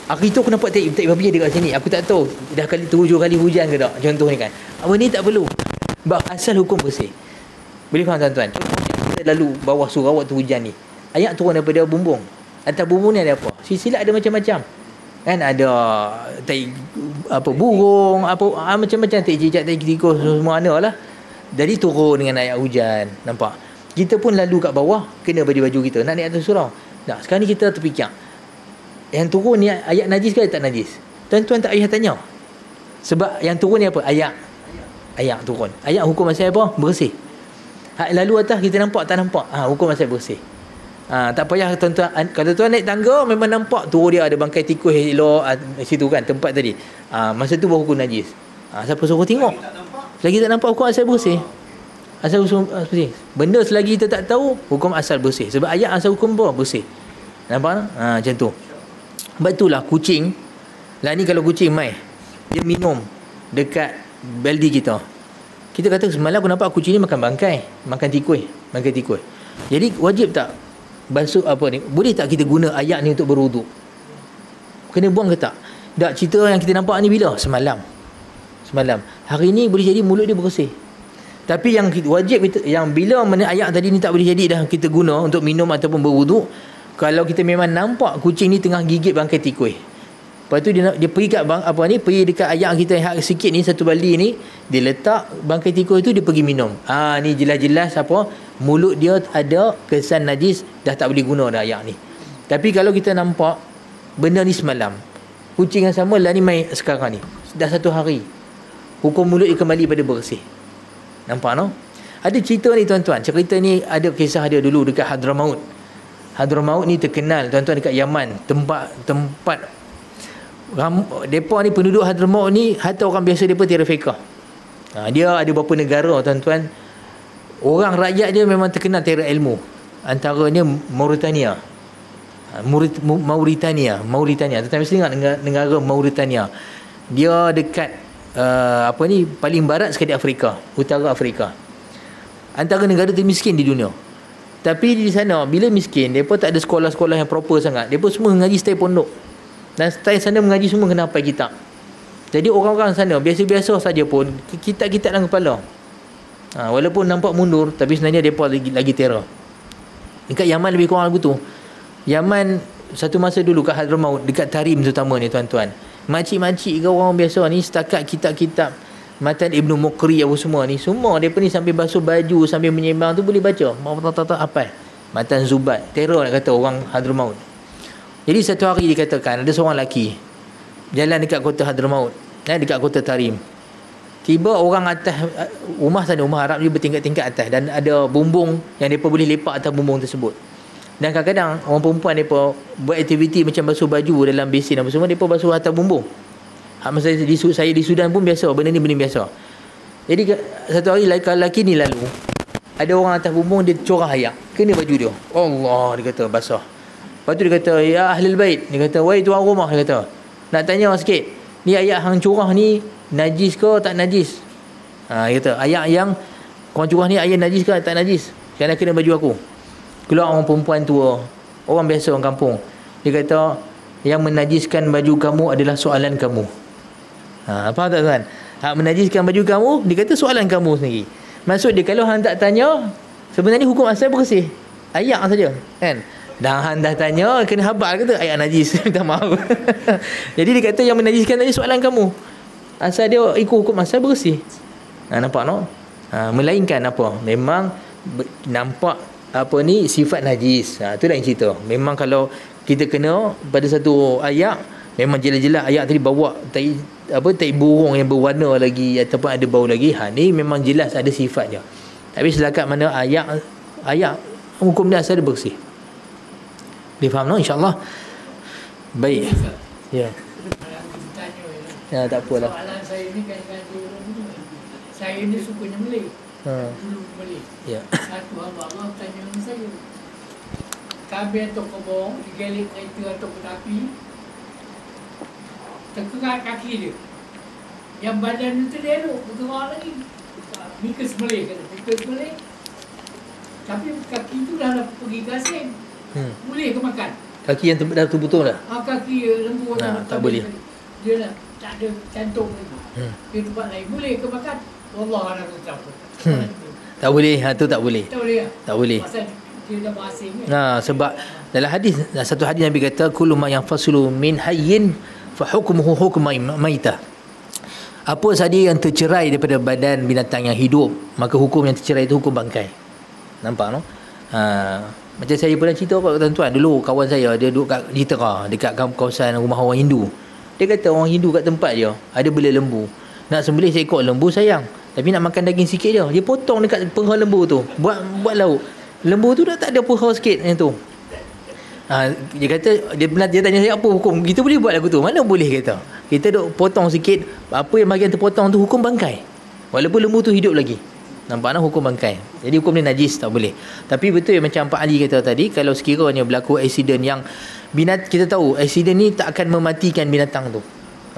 Aku itu aku nampak tak, tak babi ada kat sini? Aku tak tahu. Dah kali tujuh kali hujan ke tak? Contoh ni kan. Apa ni tak perlu. Sebab asal hukum bersih. Boleh faham tuan-tuan? Kita lalu bawah surau waktu hujan ni. Ayat turun daripada bumbung. Atas bumbung ni ada apa? Silsilat ada macam-macam. Kan ada tai apa burung apa ah, macam-macam tai cicak tai tikus semua ada lah. Jadi turun dengan ayat hujan nampak kita pun lalu kat bawah kena baju-baju kita. Nak naik atas surau. Nah sekarang ni kita terfikir. Yang turun ni ayat najis ke tak najis? Tuan-tuan tak payah tanya. Sebab yang turun ni apa? Ayat ayat turun. Ayat hukum asal apa? Bersih. Hak lalu atas kita nampak tak nampak? Ha, hukum asal bersih. Ha, tak payah tuan-tuan kalau tuan naik tangga memang nampak. Tu dia ada bangkai tikus elok situ kan tempat tadi. Ha, masa tu baru hukum najis. Ha, siapa suruh tengok? Lagi tak nampak? Hukum asal bersih. Asal hukum bersih. Benda selagi kita tak tahu hukum asal bersih. Sebab ayat asal hukum apa? Bersih. Nampak? Ha, macam tu. Sebab itulah kucing. Lah ni kalau kucing mai dia minum dekat beldi kita. Kita kata semalam aku nampak kucing ni makan bangkai, makan tikus, makan tikus. Jadi wajib tak basuh apa ni boleh tak kita guna ayat ni untuk berwuduk kena buang ke tak tak cerita yang kita nampak ni bila semalam semalam hari ni boleh jadi mulut dia bersih tapi yang wajib kita, yang bila mana ayat tadi ni tak boleh jadi dah kita guna untuk minum ataupun berwuduk kalau kita memang nampak kucing ni tengah gigit bangkai tikus Lepas tu dia, dia pergi kat bang, apa ni pergi dekat ayam kita yang sikit ni satu bali ni dia letak bangkai tikus tu dia pergi minum. Ah ni jelas-jelas apa mulut dia ada kesan najis dah tak boleh guna dah ayam ni. Tapi kalau kita nampak benda ni semalam kucing yang sama lah ni mai sekarang ni dah satu hari hukum mulut dia kembali pada bersih. Nampak no? Ada cerita ni tuan-tuan. Cerita ni ada kisah dia dulu dekat Hadramaut. Hadramaut ni terkenal tuan-tuan dekat Yaman, tempat tempat depa ni penduduk Hadramaut ni hatta orang biasa depa fiqh. Ha, dia ada beberapa negara tuan-tuan. Orang rakyat dia memang terkenal tiada ilmu. Antaranya Mauritania. Ha, Mauritania, Mauritania. Tetapi mesti ingat negara Mauritania. Dia dekat uh, apa ni paling barat sekali Afrika, utara Afrika. Antara negara termiskin di dunia. Tapi di sana bila miskin, depa tak ada sekolah-sekolah yang proper sangat. Depa semua ngaji stay pondok. Dan stay sana mengaji semua kena apa kitab. Jadi orang-orang sana biasa-biasa saja pun kitab-kitab dalam kepala. Ha, walaupun nampak mundur tapi sebenarnya depa lagi lagi terror. Dekat Yaman lebih kurang lagu tu. Yaman satu masa dulu kat Hadramaut dekat Tarim terutama ni tuan-tuan. Makcik-makcik ke orang biasa ni setakat kitab-kitab Matan Ibnu Mukri apa semua ni semua depa ni sambil basuh baju sambil menyembang tu boleh baca. Tak apa? Matan Zubat. Terror nak kata orang Hadramaut. Jadi satu hari dikatakan ada seorang lelaki jalan dekat kota Hadramaut, eh, dekat kota Tarim. Tiba orang atas rumah sana rumah Arab ni bertingkat-tingkat atas dan ada bumbung yang depa boleh lepak atas bumbung tersebut. Dan kadang-kadang orang perempuan depa buat aktiviti macam basuh baju dalam besin apa semua depa basuh atas bumbung. Hak masa di saya di Sudan pun biasa benda ni benda biasa. Jadi satu hari lelaki ni lalu ada orang atas bumbung dia corah ayak kena baju dia. Allah dia kata basah. Lepas tu dia kata, Ya Ahlul Bait. Dia kata, Wahai tuan rumah. Dia kata, nak tanya sikit. Ni ayat hang curah ni, najis ke tak najis? Ha, dia kata, ayat yang korang curah ni ayat najis ke tak najis? Kerana kena baju aku. Keluar orang perempuan tua. Orang biasa orang kampung. Dia kata, yang menajiskan baju kamu adalah soalan kamu. Ha, faham tak tuan? Hak menajiskan baju kamu, dia kata soalan kamu sendiri. Maksud dia, kalau hang tak tanya, sebenarnya hukum asal bersih. Ayat saja. Kan? Dan Han dah tanya Kena habak kata Ayat najis Minta maaf Jadi dia kata Yang menajiskan tadi soalan kamu Asal dia ikut hukum asal bersih ha, Nampak no? Ha, melainkan apa Memang Nampak Apa ni Sifat najis. Ha, dah yang cerita. Memang kalau Kita kena Pada satu ayat Memang jelas-jelas ayat tadi bawa tai, apa tai burung yang berwarna lagi ataupun ada bau lagi ha ni memang jelas ada sifat dia tapi selakat mana ayat ayat hukum dia asal dia bersih. Dia faham no insyaallah. Baik. Ya. Ya tak apa lah soalan saya ni kan saya ni suka nyembelih ha. dulu nyembelih ya satu hamba Allah tanya dengan saya kabel atau kebong digelik kereta atau api terkerat kaki dia yang badan itu dia elok bergerak lagi Mikas sembelih kata Mikas sembelih tapi kaki itu dah pergi gasing Hmm. Boleh ke makan? Kaki yang dah tu betul dah? Ah, kaki lembu nah, tak boleh. Dia dah tak ada cantum lagi. Hmm. Dia tempat lain. Boleh ke makan? Anak tak hmm. Tak boleh. Ha, tu tak boleh. Tak boleh. Tak boleh. Pasal dia dah berasing. Nah, sebab dalam hadis satu hadis Nabi kata kullu ma yanfasulu min hayyin fa hukmuhu hukm maitah apa saja yang tercerai daripada badan binatang yang hidup maka hukum yang tercerai itu hukum bangkai nampak no ha, macam saya pernah cerita kat tuan-tuan dulu kawan saya dia duduk kat Jitera dekat kawasan rumah orang Hindu dia kata orang Hindu kat tempat dia ada bela lembu nak sembelih seekor lembu sayang tapi nak makan daging sikit dia dia potong dekat peha lembu tu. Buat buat lauk. Lembu tu dah tak ada peha sikit yang tu. Ha, dia kata dia pernah dia tanya saya apa hukum? Kita boleh buat lagu tu? Mana boleh kata. Kita duk potong sikit. Apa yang bahagian terpotong tu hukum bangkai. Walaupun lembu tu hidup lagi. Nampak nak hukum bangkai. Jadi hukum ni najis tak boleh. Tapi betul yang macam Pak Ali kata tadi kalau sekiranya berlaku accident yang binat kita tahu accident ni tak akan mematikan binatang tu.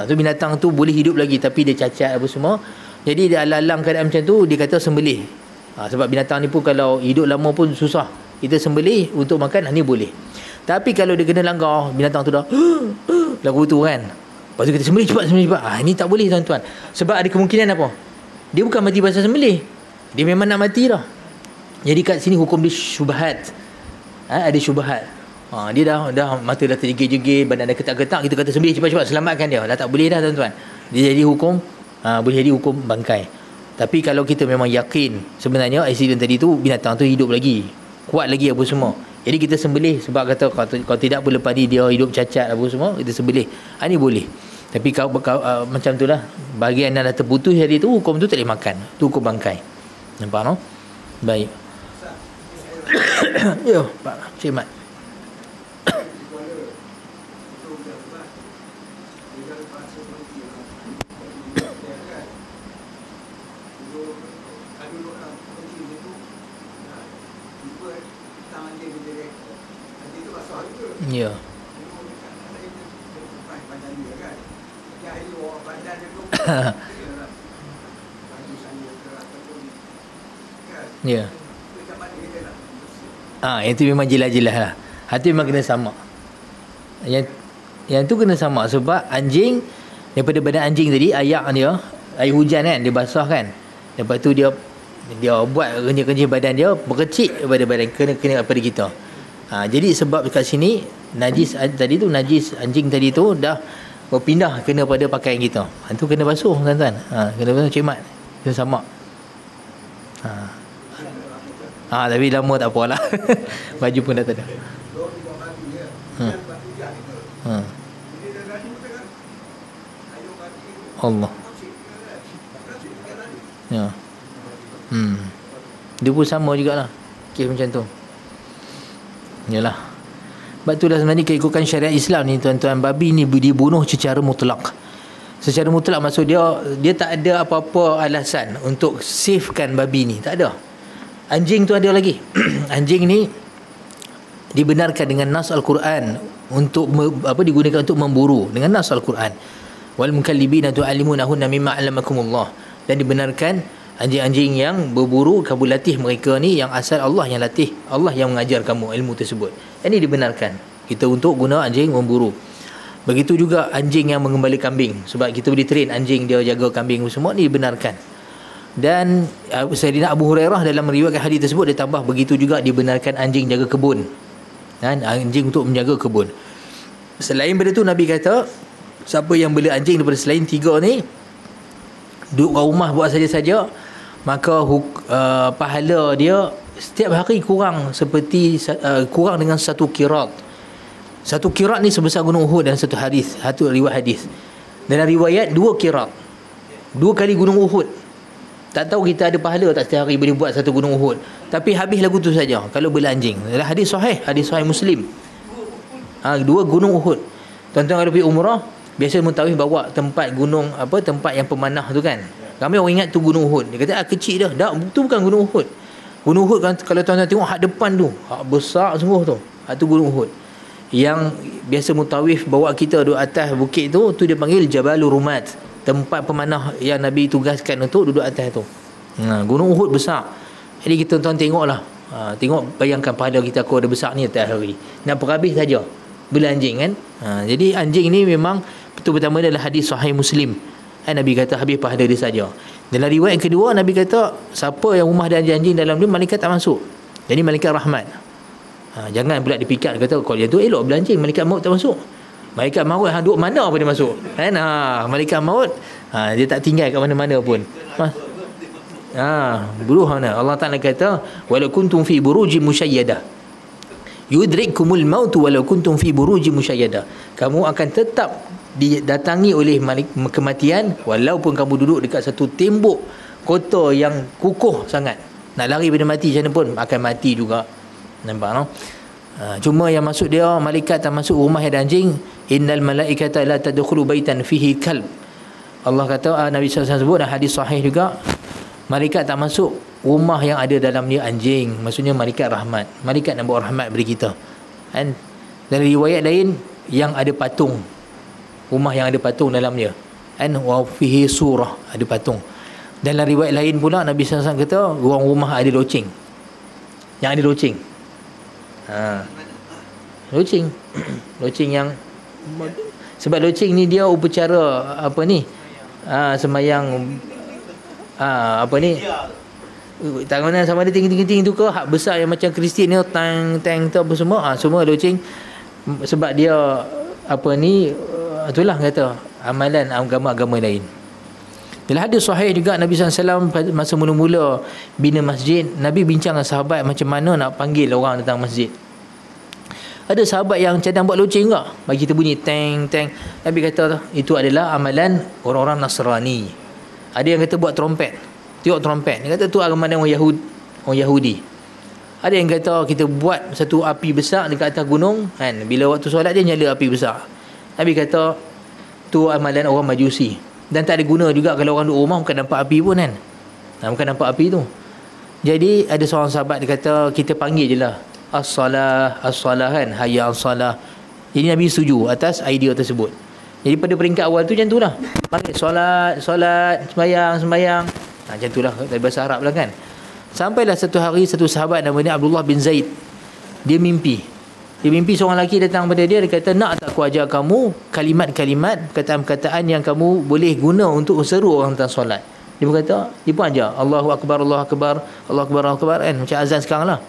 Ha, tu binatang tu boleh hidup lagi tapi dia cacat apa semua jadi dia alam keadaan macam tu dia kata sembelih ha, sebab binatang ni pun kalau hidup lama pun susah kita sembelih untuk makan ha, ni boleh tapi kalau dia kena langgar binatang tu dah lagu tu kan. Lepas tu kita sembelih cepat sembelih cepat. Ah ini tak boleh tuan-tuan. Sebab ada kemungkinan apa? Dia bukan mati pasal sembelih. Dia memang nak mati dah. Jadi kat sini hukum dia syubhat. Ha, ada syubhat. Ha, dia dah dah mata dah terjegir-jegir, badan dah ketak-ketak, kita kata sembelih cepat-cepat selamatkan dia. Dah tak boleh dah tuan-tuan. Dia jadi hukum ha, boleh jadi hukum bangkai. Tapi kalau kita memang yakin sebenarnya accident tadi tu binatang tu hidup lagi. Kuat lagi apa semua. Jadi kita sembelih sebab kata kalau, tidak pun lepas ni dia hidup cacat apa semua kita sembelih. Ha, ini boleh. Tapi kalau, kalau uh, macam tu lah bahagian yang dah terputus hari tu hukum tu tak boleh makan. Tu hukum bangkai. Nampak no? Baik. Yo, Pak Cik Mat. Ya. Ya. Ah, itu memang jelas-jelas lah. Hati memang kena sama. Yang yang tu kena sama sebab anjing daripada badan anjing tadi ayak dia air hujan kan dia basah kan. Lepas tu dia dia buat kerja-kerja badan dia berkecil daripada badan kena kena pada kita. Ha, jadi sebab dekat sini najis tadi tu najis anjing tadi tu dah berpindah kena pada pakaian kita. Ha, tu kena basuh tuan-tuan. Ha, kena basuh cemat. Kena sama. Ha. Ha, tapi lama tak apalah. Baju pun dah tak ada. Ha. Ha. Allah. Ya. Hmm. Dia pun sama jugalah. Kes macam tu. Yalah. Sebab itulah sebenarnya keikutan syariat Islam ni tuan-tuan babi ni dibunuh secara mutlak. Secara mutlak maksud dia dia tak ada apa-apa alasan untuk safekan babi ni. Tak ada. Anjing tu ada lagi. Anjing ni dibenarkan dengan nas al-Quran untuk apa digunakan untuk memburu dengan nas al-Quran. Wal mukallibina tu'allimunahunna mimma 'allamakumullah. Dan dibenarkan anjing-anjing yang berburu kamu latih mereka ni yang asal Allah yang latih Allah yang mengajar kamu ilmu tersebut ini dibenarkan kita untuk guna anjing memburu begitu juga anjing yang mengembali kambing sebab kita boleh train anjing dia jaga kambing semua ni dibenarkan dan uh, Sayyidina Abu Hurairah dalam meriwayatkan hadis tersebut dia tambah begitu juga dibenarkan anjing jaga kebun. Kan anjing untuk menjaga kebun. Selain daripada tu Nabi kata siapa yang beli anjing daripada selain tiga ni duduk kat rumah buat saja-saja maka uh, pahala dia setiap hari kurang seperti uh, kurang dengan satu kirat. Satu kirat ni sebesar gunung Uhud dan satu hadis satu riwayat hadis. Dalam riwayat dua kirat. Dua kali gunung Uhud tak tahu kita ada pahala tak setiap hari boleh buat satu gunung Uhud tapi habis lagu tu saja kalau belanjing dalam hadis sahih hadis sahih muslim ha, dua gunung Uhud tuan-tuan kalau pergi umrah biasa mutawif bawa tempat gunung apa tempat yang pemanah tu kan Ramai orang ingat tu Gunung Uhud. Dia kata ah kecil dah. Dah tu bukan Gunung Uhud. Gunung Uhud kan kalau tuan-tuan tengok hak depan tu, hak besar sungguh tu. Hak tu Gunung Uhud. Yang biasa mutawif bawa kita duduk atas bukit tu, tu dia panggil Jabalur Rumat. Tempat pemanah yang Nabi tugaskan untuk duduk atas tu. Ha, Gunung Uhud besar. Jadi kita tuan-tuan tengoklah. Ha, tengok bayangkan pada kita aku ada besar ni atas hari. Nak perhabis saja. Beli anjing kan. Ha, jadi anjing ni memang betul pertama adalah hadis sahih Muslim. Eh, Nabi kata habis pahala dia saja. Dalam riwayat yang kedua Nabi kata siapa yang rumah dan anjing dalam dia malaikat tak masuk. Jadi malaikat rahmat. Ha, jangan pula dipikat kata kalau dia tu elok belanjing malaikat maut tak masuk. Malaikat maut hang duduk mana pun dia masuk. Kan? Ha, malaikat maut ha, dia tak tinggal kat mana-mana pun. Ha. Ha, buruh mana? Allah Taala kata, "Walau kuntum fi burujin musyayyadah." Yudrikumul maut walau kuntum fi burujin musyayyadah. Kamu akan tetap didatangi oleh malik, kematian walaupun kamu duduk dekat satu tembok kota yang kukuh sangat. Nak lari pada mati macam mana pun akan mati juga. Nampak no? Ha, cuma yang masuk dia malaikat tak masuk rumah yang ada anjing. Innal malaikata la tadkhulu baitan fihi kalb. Allah kata uh, Nabi SAW sebut dan hadis sahih juga malaikat tak masuk rumah yang ada dalam dia anjing. Maksudnya malaikat rahmat. Malaikat nak bawa rahmat beri kita. Kan? Dan riwayat lain yang ada patung. Rumah yang ada patung dalam dia. Kan? Wa fihi surah ada patung. Dalam riwayat lain pula Nabi SAW kata ruang rumah ada loceng. Yang ada loceng Ha. Loceng yang sebab loceng ni dia upacara apa ni? Ha, semayang ha, apa ni? Tangan mana sama ada tinggi-tinggi tu ke hak besar yang macam Kristian ni tang tang tu apa semua ha, semua loceng sebab dia apa ni itulah kata amalan agama-agama lain. Bila hadis sahih juga Nabi SAW masa mula-mula bina masjid, Nabi bincang dengan sahabat macam mana nak panggil orang datang masjid. Ada sahabat yang cadang buat loceng juga. Bagi kita bunyi teng teng. Nabi kata itu adalah amalan orang-orang Nasrani. Ada yang kata buat trompet. Tengok trompet. Dia kata tu amalan orang Yahudi. Orang Yahudi. Ada yang kata kita buat satu api besar dekat atas gunung. Kan? Bila waktu solat dia nyala api besar. Nabi kata tu amalan orang Majusi dan tak ada guna juga kalau orang duduk rumah bukan nampak api pun kan? Nah, bukan nampak api tu. Jadi ada seorang sahabat dia kata kita panggil je lah. As-salah as-salah kan? Hayya as-salah. Jadi Nabi setuju atas idea tersebut. Jadi pada peringkat awal tu macam tu lah. Panggil solat solat sembayang sembayang nah, macam tu lah. Dari bahasa Arab lah kan? Sampailah satu hari satu sahabat namanya Abdullah bin Zaid. Dia mimpi dia mimpi seorang lelaki datang pada dia dia kata nak tak aku ajar kamu kalimat-kalimat perkataan-perkataan yang kamu boleh guna untuk seru orang tentang solat. Dia berkata, dia pun ajar Allahu akbar Allahu akbar Allahu akbar Allahu akbar kan macam azan sekarang lah.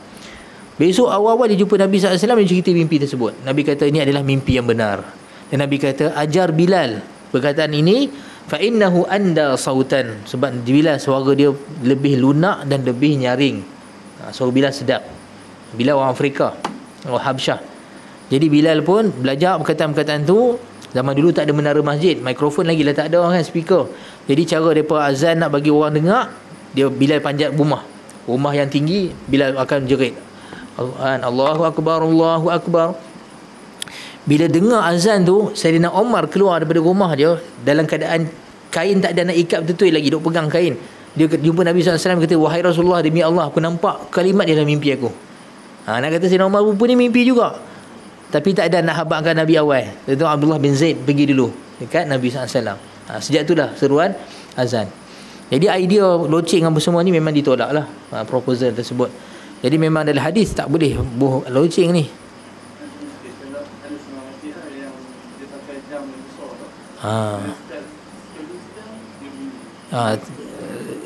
Besok awal-awal dia jumpa Nabi SAW dia cerita mimpi tersebut. Nabi kata ini adalah mimpi yang benar. Dan Nabi kata ajar Bilal perkataan ini fa innahu anda sautan sebab Bilal suara dia lebih lunak dan lebih nyaring. Ha, suara Bilal sedap. Bilal orang Afrika oh, Habsyah. Jadi Bilal pun belajar perkataan-perkataan tu. Zaman dulu tak ada menara masjid. Mikrofon lagi lah tak ada kan speaker. Jadi cara mereka azan nak bagi orang dengar dia Bilal panjat rumah. Rumah yang tinggi Bilal akan jerit. Allahu Akbar Allahu Akbar. Bila dengar azan tu Sayyidina Omar keluar daripada rumah dia dalam keadaan kain tak ada nak ikat betul-betul lagi duk pegang kain. Dia jumpa Nabi SAW kata wahai Rasulullah demi Allah aku nampak kalimat dia dalam mimpi aku Ha, nak kata Sayyidina Umar pun ni mimpi juga. Tapi tak ada nak habakkan Nabi awal. Itu Abdullah bin Zaid pergi dulu dekat Nabi SAW. Ha, sejak itulah seruan azan. Jadi idea loceng apa semua ni memang ditolak lah ha, proposal tersebut. Jadi memang dalam hadis tak boleh buh loceng ni. Ha. Ha,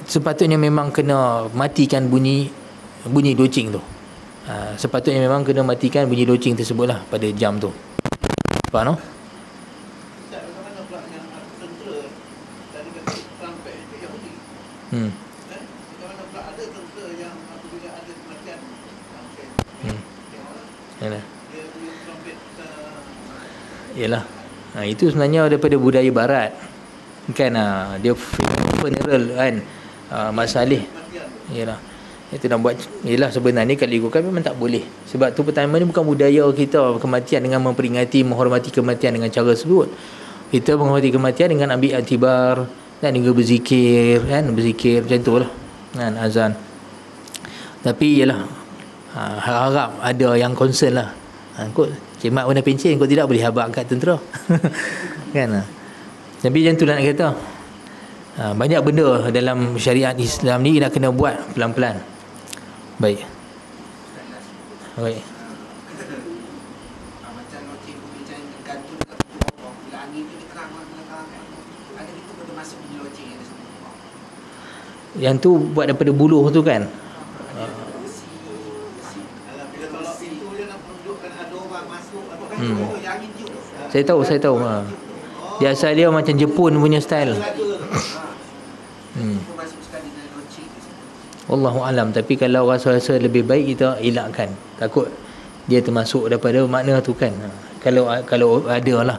sepatutnya memang kena matikan bunyi bunyi loceng tu. Ha, sepatutnya memang kena matikan bunyi loceng tersebut lah pada jam tu. Faham no? Hmm. Hmm. Yalah. Ha, itu sebenarnya daripada budaya barat. Kan ha, dia funeral kan. Ha, masalah. Yalah itu nak buat ialah sebenarnya kalau ikutkan memang tak boleh. Sebab tu pertama ni bukan budaya kita kematian dengan memperingati menghormati kematian dengan cara tersebut kita menghormati kematian dengan ambil antibar dan juga berzikir kan? Berzikir macam tu lah kan azan. Tapi ialah ha, harap ada yang concern lah. Ha, kot cemat warna pencen kau tidak boleh habak kat tentera. Kan? Tapi macam tu lah nak kata. Ha, banyak benda dalam syariat Islam ni nak kena buat pelan-pelan Baik. Baik. Yang tu buat daripada buluh tu kan? apa kan Hmm. Saya tahu, saya tahu. Ha. Dia asal dia macam Jepun punya style. Hmm. masuk sekali dengan locik Wallahu alam tapi kalau rasa-rasa lebih baik kita elakkan. Takut dia termasuk daripada makna tu kan. Ha. Kalau kalau ada lah.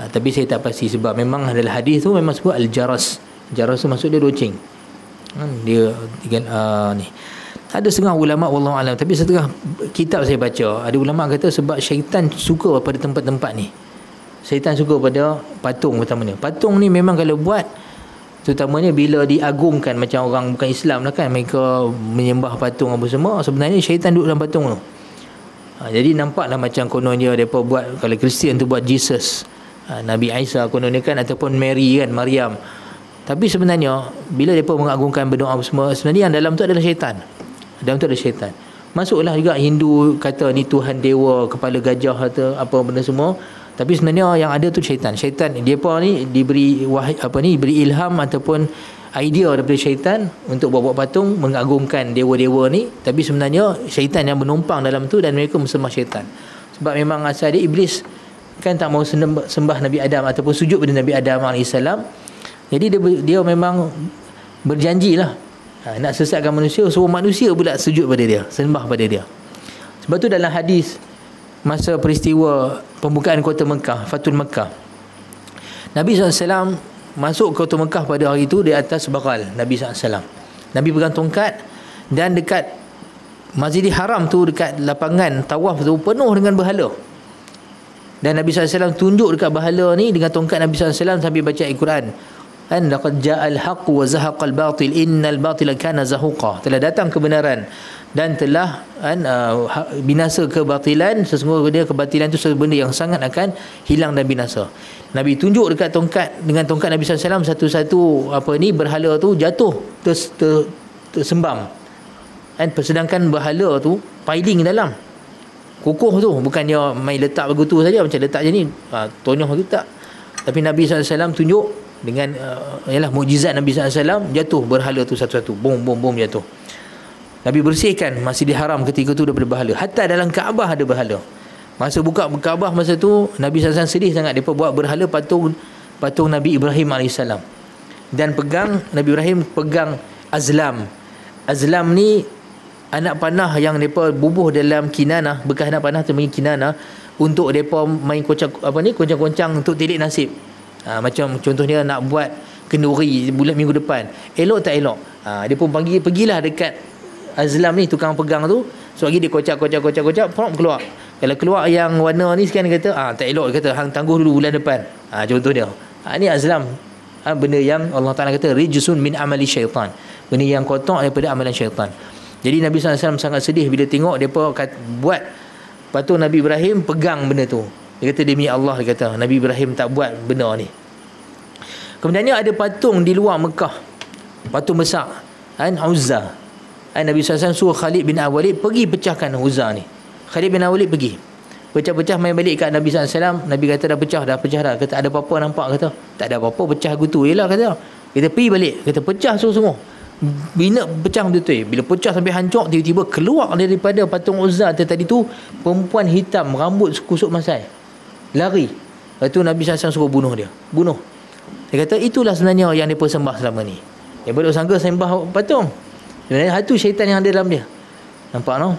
Ha, tapi saya tak pasti sebab memang adalah hadis tu memang sebut al-jaras. Jaras tu maksud dia doceng. Hmm, dia dengan uh, ni. Ada setengah ulama wallahu alam tapi setengah kitab saya baca ada ulama kata sebab syaitan suka pada tempat-tempat ni. Syaitan suka pada patung pertamanya. Patung ni memang kalau buat terutamanya bila diagungkan macam orang bukan Islam lah kan mereka menyembah patung apa semua sebenarnya syaitan duduk dalam patung tu. Ha, jadi nampaklah macam kononnya mereka buat kalau Kristian tu buat Jesus ha, Nabi Isa kononnya kan ataupun Mary kan Maryam. Tapi sebenarnya bila mereka mengagungkan berdoa apa semua sebenarnya yang dalam tu adalah syaitan. Dalam tu ada syaitan. Masuklah juga Hindu kata ni Tuhan Dewa kepala gajah atau apa benda semua tapi sebenarnya yang ada tu syaitan. Syaitan dia apa ni diberi wahai apa ni diberi ilham ataupun idea daripada syaitan untuk buat-buat patung mengagungkan dewa-dewa ni tapi sebenarnya syaitan yang menumpang dalam tu dan mereka sembah syaitan. Sebab memang asal dia iblis kan tak mau sembah, Nabi Adam ataupun sujud pada Nabi Adam AS. Jadi dia dia memang berjanjilah ha, nak sesatkan manusia suruh manusia pula sujud pada dia, sembah pada dia. Sebab tu dalam hadis masa peristiwa pembukaan kota Mekah, Fatul Mekah. Nabi SAW masuk kota Mekah pada hari itu di atas bakal Nabi SAW. Nabi pegang tongkat dan dekat Masjidil Haram tu dekat lapangan tawaf tu penuh dengan berhala. Dan Nabi SAW tunjuk dekat berhala ni dengan tongkat Nabi SAW sambil baca Al-Quran. Kan laqad ja'al haqq wa zahaqal batil innal batila kana zahuqa. Telah datang kebenaran dan telah kan, uh, binasa kebatilan sesungguhnya kebatilan itu sesuatu benda yang sangat akan hilang dan binasa. Nabi tunjuk dekat tongkat dengan tongkat Nabi SAW satu-satu apa ni berhala tu jatuh ter, ter, tersembam. Kan sedangkan berhala tu piling dalam. Kukuh tu bukan dia main letak begitu saja macam letak je ni ha, tonyoh tu tak. Tapi Nabi SAW tunjuk dengan uh, yalah mukjizat Nabi SAW jatuh berhala tu satu-satu. Bom bom bom jatuh Nabi bersihkan Masjidil Haram ketika tu daripada berhala. Hatta dalam Kaabah ada berhala. Masa buka Kaabah masa tu Nabi SAW sedih sangat depa buat berhala patung patung Nabi Ibrahim AS. Dan pegang Nabi Ibrahim pegang azlam. Azlam ni anak panah yang depa bubuh dalam kinanah, bekas anak panah tu main kinanah untuk depa main kocang apa ni koncang-koncang untuk tilik nasib. Ha, macam contohnya nak buat kenduri bulan minggu depan. Elok tak elok? Ha, dia pun panggil pergilah dekat Azlam ni tukang pegang tu so, dia kocak kocak kocak kocak Pop keluar. Kalau keluar yang warna ni sekian dia kata ah Tak elok dia kata Hang tangguh dulu bulan depan. Ah Contoh dia ah, Ni Azlam. Ah, Benda yang Allah Ta'ala kata Rijusun min amali syaitan. Benda yang kotor daripada amalan syaitan. Jadi Nabi SAW sangat sedih Bila tengok dia buat. Patung Nabi Ibrahim pegang benda tu. Dia kata demi Allah Dia kata. Nabi Ibrahim tak buat benda ni. Kemudiannya ada patung di luar Mekah. Patung besar. Kan Uzzah Nabi SAW suruh Khalid bin Awalid pergi pecahkan Uzza ni. Khalid bin Awalid pergi. Pecah-pecah main balik kat Nabi SAW. Nabi kata dah pecah, dah pecah dah. Kata ada apa-apa nampak kata. Tak ada apa-apa, pecah gitu je lah kata. Kita pergi balik. Kata pecah semua-semua. Bila pecah betul-betul. Bila pecah sampai hancur, tiba-tiba keluar daripada patung Uzza tadi tu, perempuan hitam, rambut kusuk masai. Lari. Lepas tu Nabi SAW suruh bunuh dia. Bunuh. Dia kata itulah sebenarnya yang dia sembah selama ni. Dia boleh sangka sembah patung. Sebenarnya hatu syaitan yang ada dalam dia. Nampak no?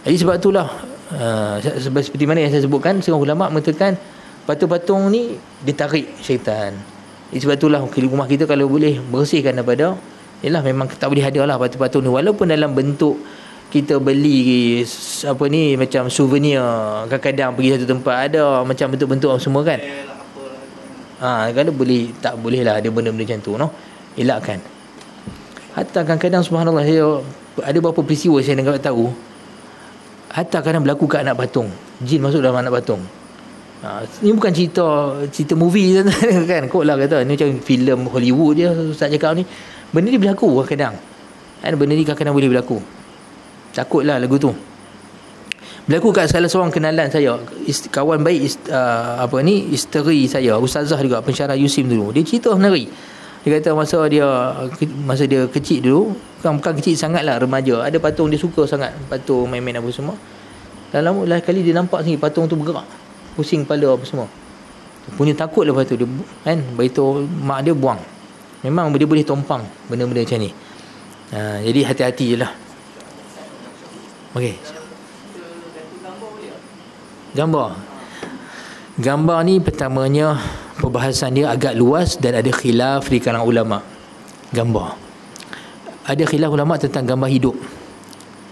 Jadi sebab itulah uh, seperti mana yang saya sebutkan seorang ulama mengatakan patung-patung ni ditarik syaitan. Jadi sebab itulah rumah kita kalau boleh bersihkan daripada ialah memang tak boleh ada lah patung-patung ni walaupun dalam bentuk kita beli apa ni macam souvenir kadang-kadang pergi satu tempat ada macam bentuk-bentuk semua kan. Ha, kalau boleh tak boleh lah ada benda-benda macam tu no. Elakkan. Hatta kadang-kadang subhanallah saya ada beberapa peristiwa saya dengar tahu. Hatta kadang berlaku kat anak patung. Jin masuk dalam anak patung. Ha, ini bukan cerita cerita movie kan. Kok lah kata ni macam filem Hollywood je Ustaz cakap ni. Benda ni berlaku kadang. Kan benda ni kadang-kadang boleh berlaku. Takutlah lagu tu. Berlaku kat salah seorang kenalan saya, kawan baik uh, apa ni, isteri saya, ustazah juga pensyarah Yusim dulu. Dia cerita menari. Dia kata masa dia masa dia kecil dulu, bukan bukan kecil sangatlah remaja. Ada patung dia suka sangat patung main-main apa semua. Dalam lah kali dia nampak sini patung tu bergerak. Pusing kepala apa semua. Punya takut lepas tu dia kan beritahu mak dia buang. Memang dia boleh tompang benda-benda macam ni. Ha, jadi hati-hati je lah. Okey. Gambar. Gambar ni pertamanya perbahasan dia agak luas dan ada khilaf di kalangan ulama. Gambar. Ada khilaf ulama tentang gambar hidup.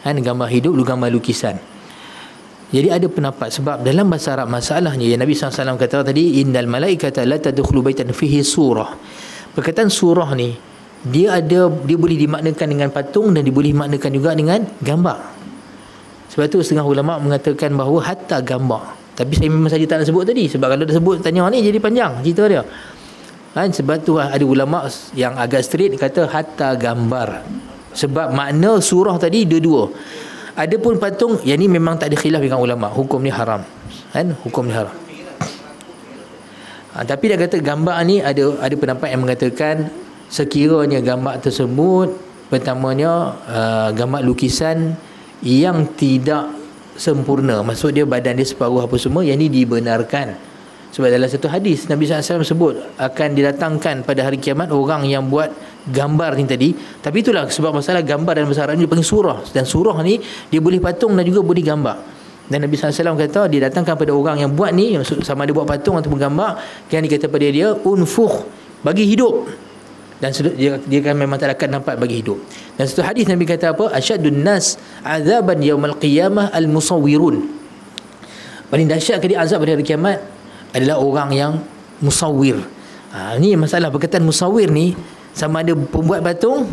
Kan gambar hidup, lu gambar lukisan. Jadi ada pendapat sebab dalam bahasa Arab masalahnya yang Nabi SAW kata tadi innal malaikata la tadkhulu baitan fihi surah. Perkataan surah ni dia ada dia boleh dimaknakan dengan patung dan dia boleh dimaknakan juga dengan gambar. Sebab tu setengah ulama mengatakan bahawa hatta gambar. Tapi saya memang saja tak nak sebut tadi sebab kalau dah sebut tanya ni jadi panjang cerita dia. Kan sebab tu ada ulama yang agak straight kata hatta gambar. Sebab makna surah tadi dua-dua. Adapun patung yang ni memang tak ada khilaf dengan ulama. Hukum ni haram. Kan? Hukum ni haram. Ha, tapi dia kata gambar ni ada ada pendapat yang mengatakan sekiranya gambar tersebut pertamanya uh, gambar lukisan yang tidak sempurna. Maksud dia badan dia separuh apa semua yang ni dibenarkan. Sebab dalam satu hadis Nabi SAW sebut akan didatangkan pada hari kiamat orang yang buat gambar ni tadi. Tapi itulah sebab masalah gambar dan bahasa Arab ni dipanggil surah. Dan surah ni dia boleh patung dan juga boleh gambar. Dan Nabi SAW kata dia datangkan pada orang yang buat ni sama ada buat patung ataupun gambar yang dikata pada dia unfuh bagi hidup dan dia, dia kan memang tak akan nampak bagi hidup. Dan satu hadis Nabi kata apa? Asyadun nas azaban yaumal qiyamah al musawwirun paling dahsyat kali azab pada hari kiamat adalah orang yang musawwir. Ha, ni masalah perkataan musawwir ni sama ada pembuat patung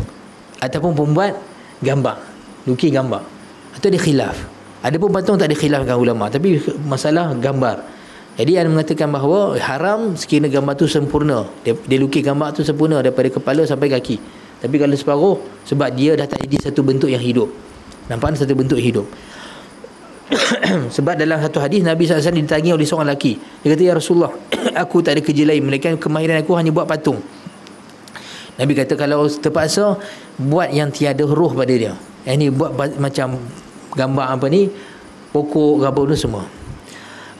ataupun pembuat gambar. Lukis gambar. Atau dia khilaf. Ada pun patung tak ada khilaf dengan ulama. Tapi masalah gambar jadi ada mengatakan bahawa haram sekiranya gambar tu sempurna. Dia, dia lukis gambar tu sempurna daripada kepala sampai kaki. Tapi kalau separuh sebab dia dah tak jadi satu bentuk yang hidup. Nampak satu bentuk hidup. Sebab dalam satu hadis Nabi SAW ditanya oleh seorang lelaki. Dia kata ya Rasulullah aku tak ada kerja lain melainkan kemahiran aku hanya buat patung. Nabi kata kalau terpaksa buat yang tiada roh pada dia. Yang ni buat macam gambar apa ni pokok apa tu semua.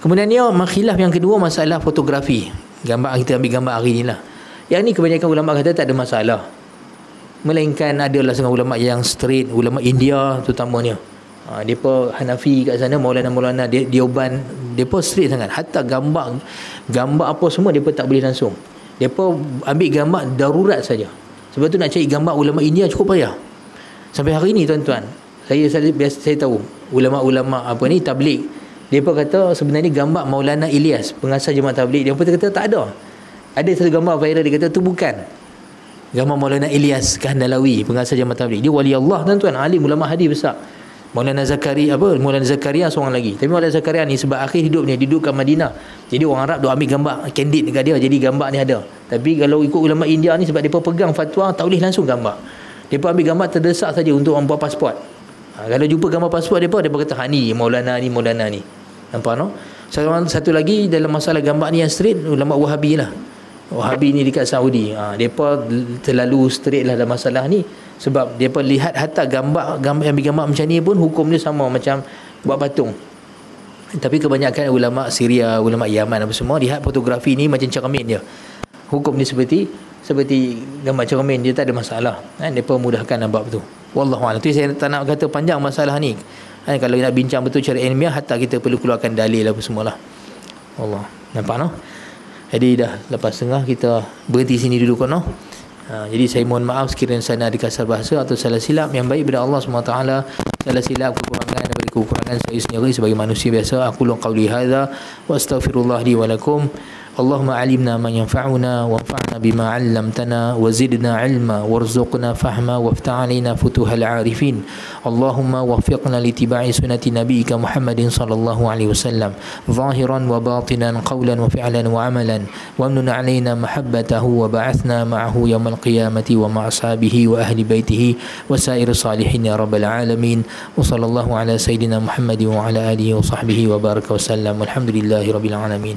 Kemudian ni makhilaf yang kedua masalah fotografi. Gambar kita ambil gambar hari ni lah. Yang ni kebanyakan ulama kata tak ada masalah. Melainkan adalah setengah ulama yang straight, ulama India terutamanya. Ha, dia pun Hanafi kat sana, Maulana-Maulana, dia, dia dia pun straight sangat. Hatta gambar, gambar apa semua dia pun tak boleh langsung. Mereka ambil gambar darurat saja. Sebab tu nak cari gambar ulama India cukup payah. Sampai hari ini tuan-tuan, saya saya saya tahu ulama-ulama apa ni tabligh. Depa kata sebenarnya gambar Maulana Ilyas, pengasas jemaah tabligh, dia pun kata tak ada. Ada satu gambar viral dia kata tu bukan. Gambar Maulana Ilyas Kahandalawi, pengasas jemaah tabligh. Dia wali Allah tuan-tuan, alim ulama hadis besar. Maulana Zakaria apa? Maulana Zakaria seorang lagi. Tapi Maulana Zakaria ni sebab akhir hidupnya dia duduk kat Madinah. Jadi orang Arab duk ambil gambar candid dekat dia. Jadi gambar ni ada. Tapi kalau ikut ulama India ni sebab dia pegang fatwa tak boleh langsung gambar. Dia pun ambil gambar terdesak saja untuk orang buat pasport. Ha, kalau jumpa gambar pasport dia pun dia pun kata ha ni Maulana ni Maulana ni nampak no? Satu, satu lagi dalam masalah gambar ni yang straight ulama Wahabi lah. Wahabi ni dekat Saudi. Ha, pun terlalu straight lah dalam masalah ni. Sebab pun lihat hatta gambar gambar yang gambar macam ni pun hukum dia sama macam buat patung. Tapi kebanyakan ulama Syria ulama Yaman apa semua lihat fotografi ni macam cermin dia. Hukum dia seperti seperti gambar cermin dia tak ada masalah. Kan? Pun mudahkan nampak tu. Wallahu a'lam. Tu saya tak nak kata panjang masalah ni kan kalau nak bincang betul cara ilmiah hatta kita perlu keluarkan dalil apa semualah. Allah. Nampak no? Jadi dah lepas tengah kita berhenti sini dulu kan no? Ha, jadi saya mohon maaf sekiranya saya ada kasar bahasa atau salah silap. Yang baik pada Allah SWT salah silap kekurangan daripada kekurangan saya sendiri sebagai manusia biasa. Aku lu qawli hadha wa astaghfirullah li wa lakum اللهم علمنا ما ينفعنا وانفعنا بما علمتنا وزدنا علما وارزقنا فهما وافتح علينا فتوح العارفين. اللهم وفقنا لاتباع سنة نبيك محمد صلى الله عليه وسلم ظاهرا وباطنا قولا وفعلا وعملا. وامن علينا محبته وبعثنا معه يوم القيامة ومع أصحابه وأهل بيته وسائر الصالحين يا رب العالمين. وصلى الله على سيدنا محمد وعلى آله وصحبه وبارك وسلم. والحمد لله رب العالمين.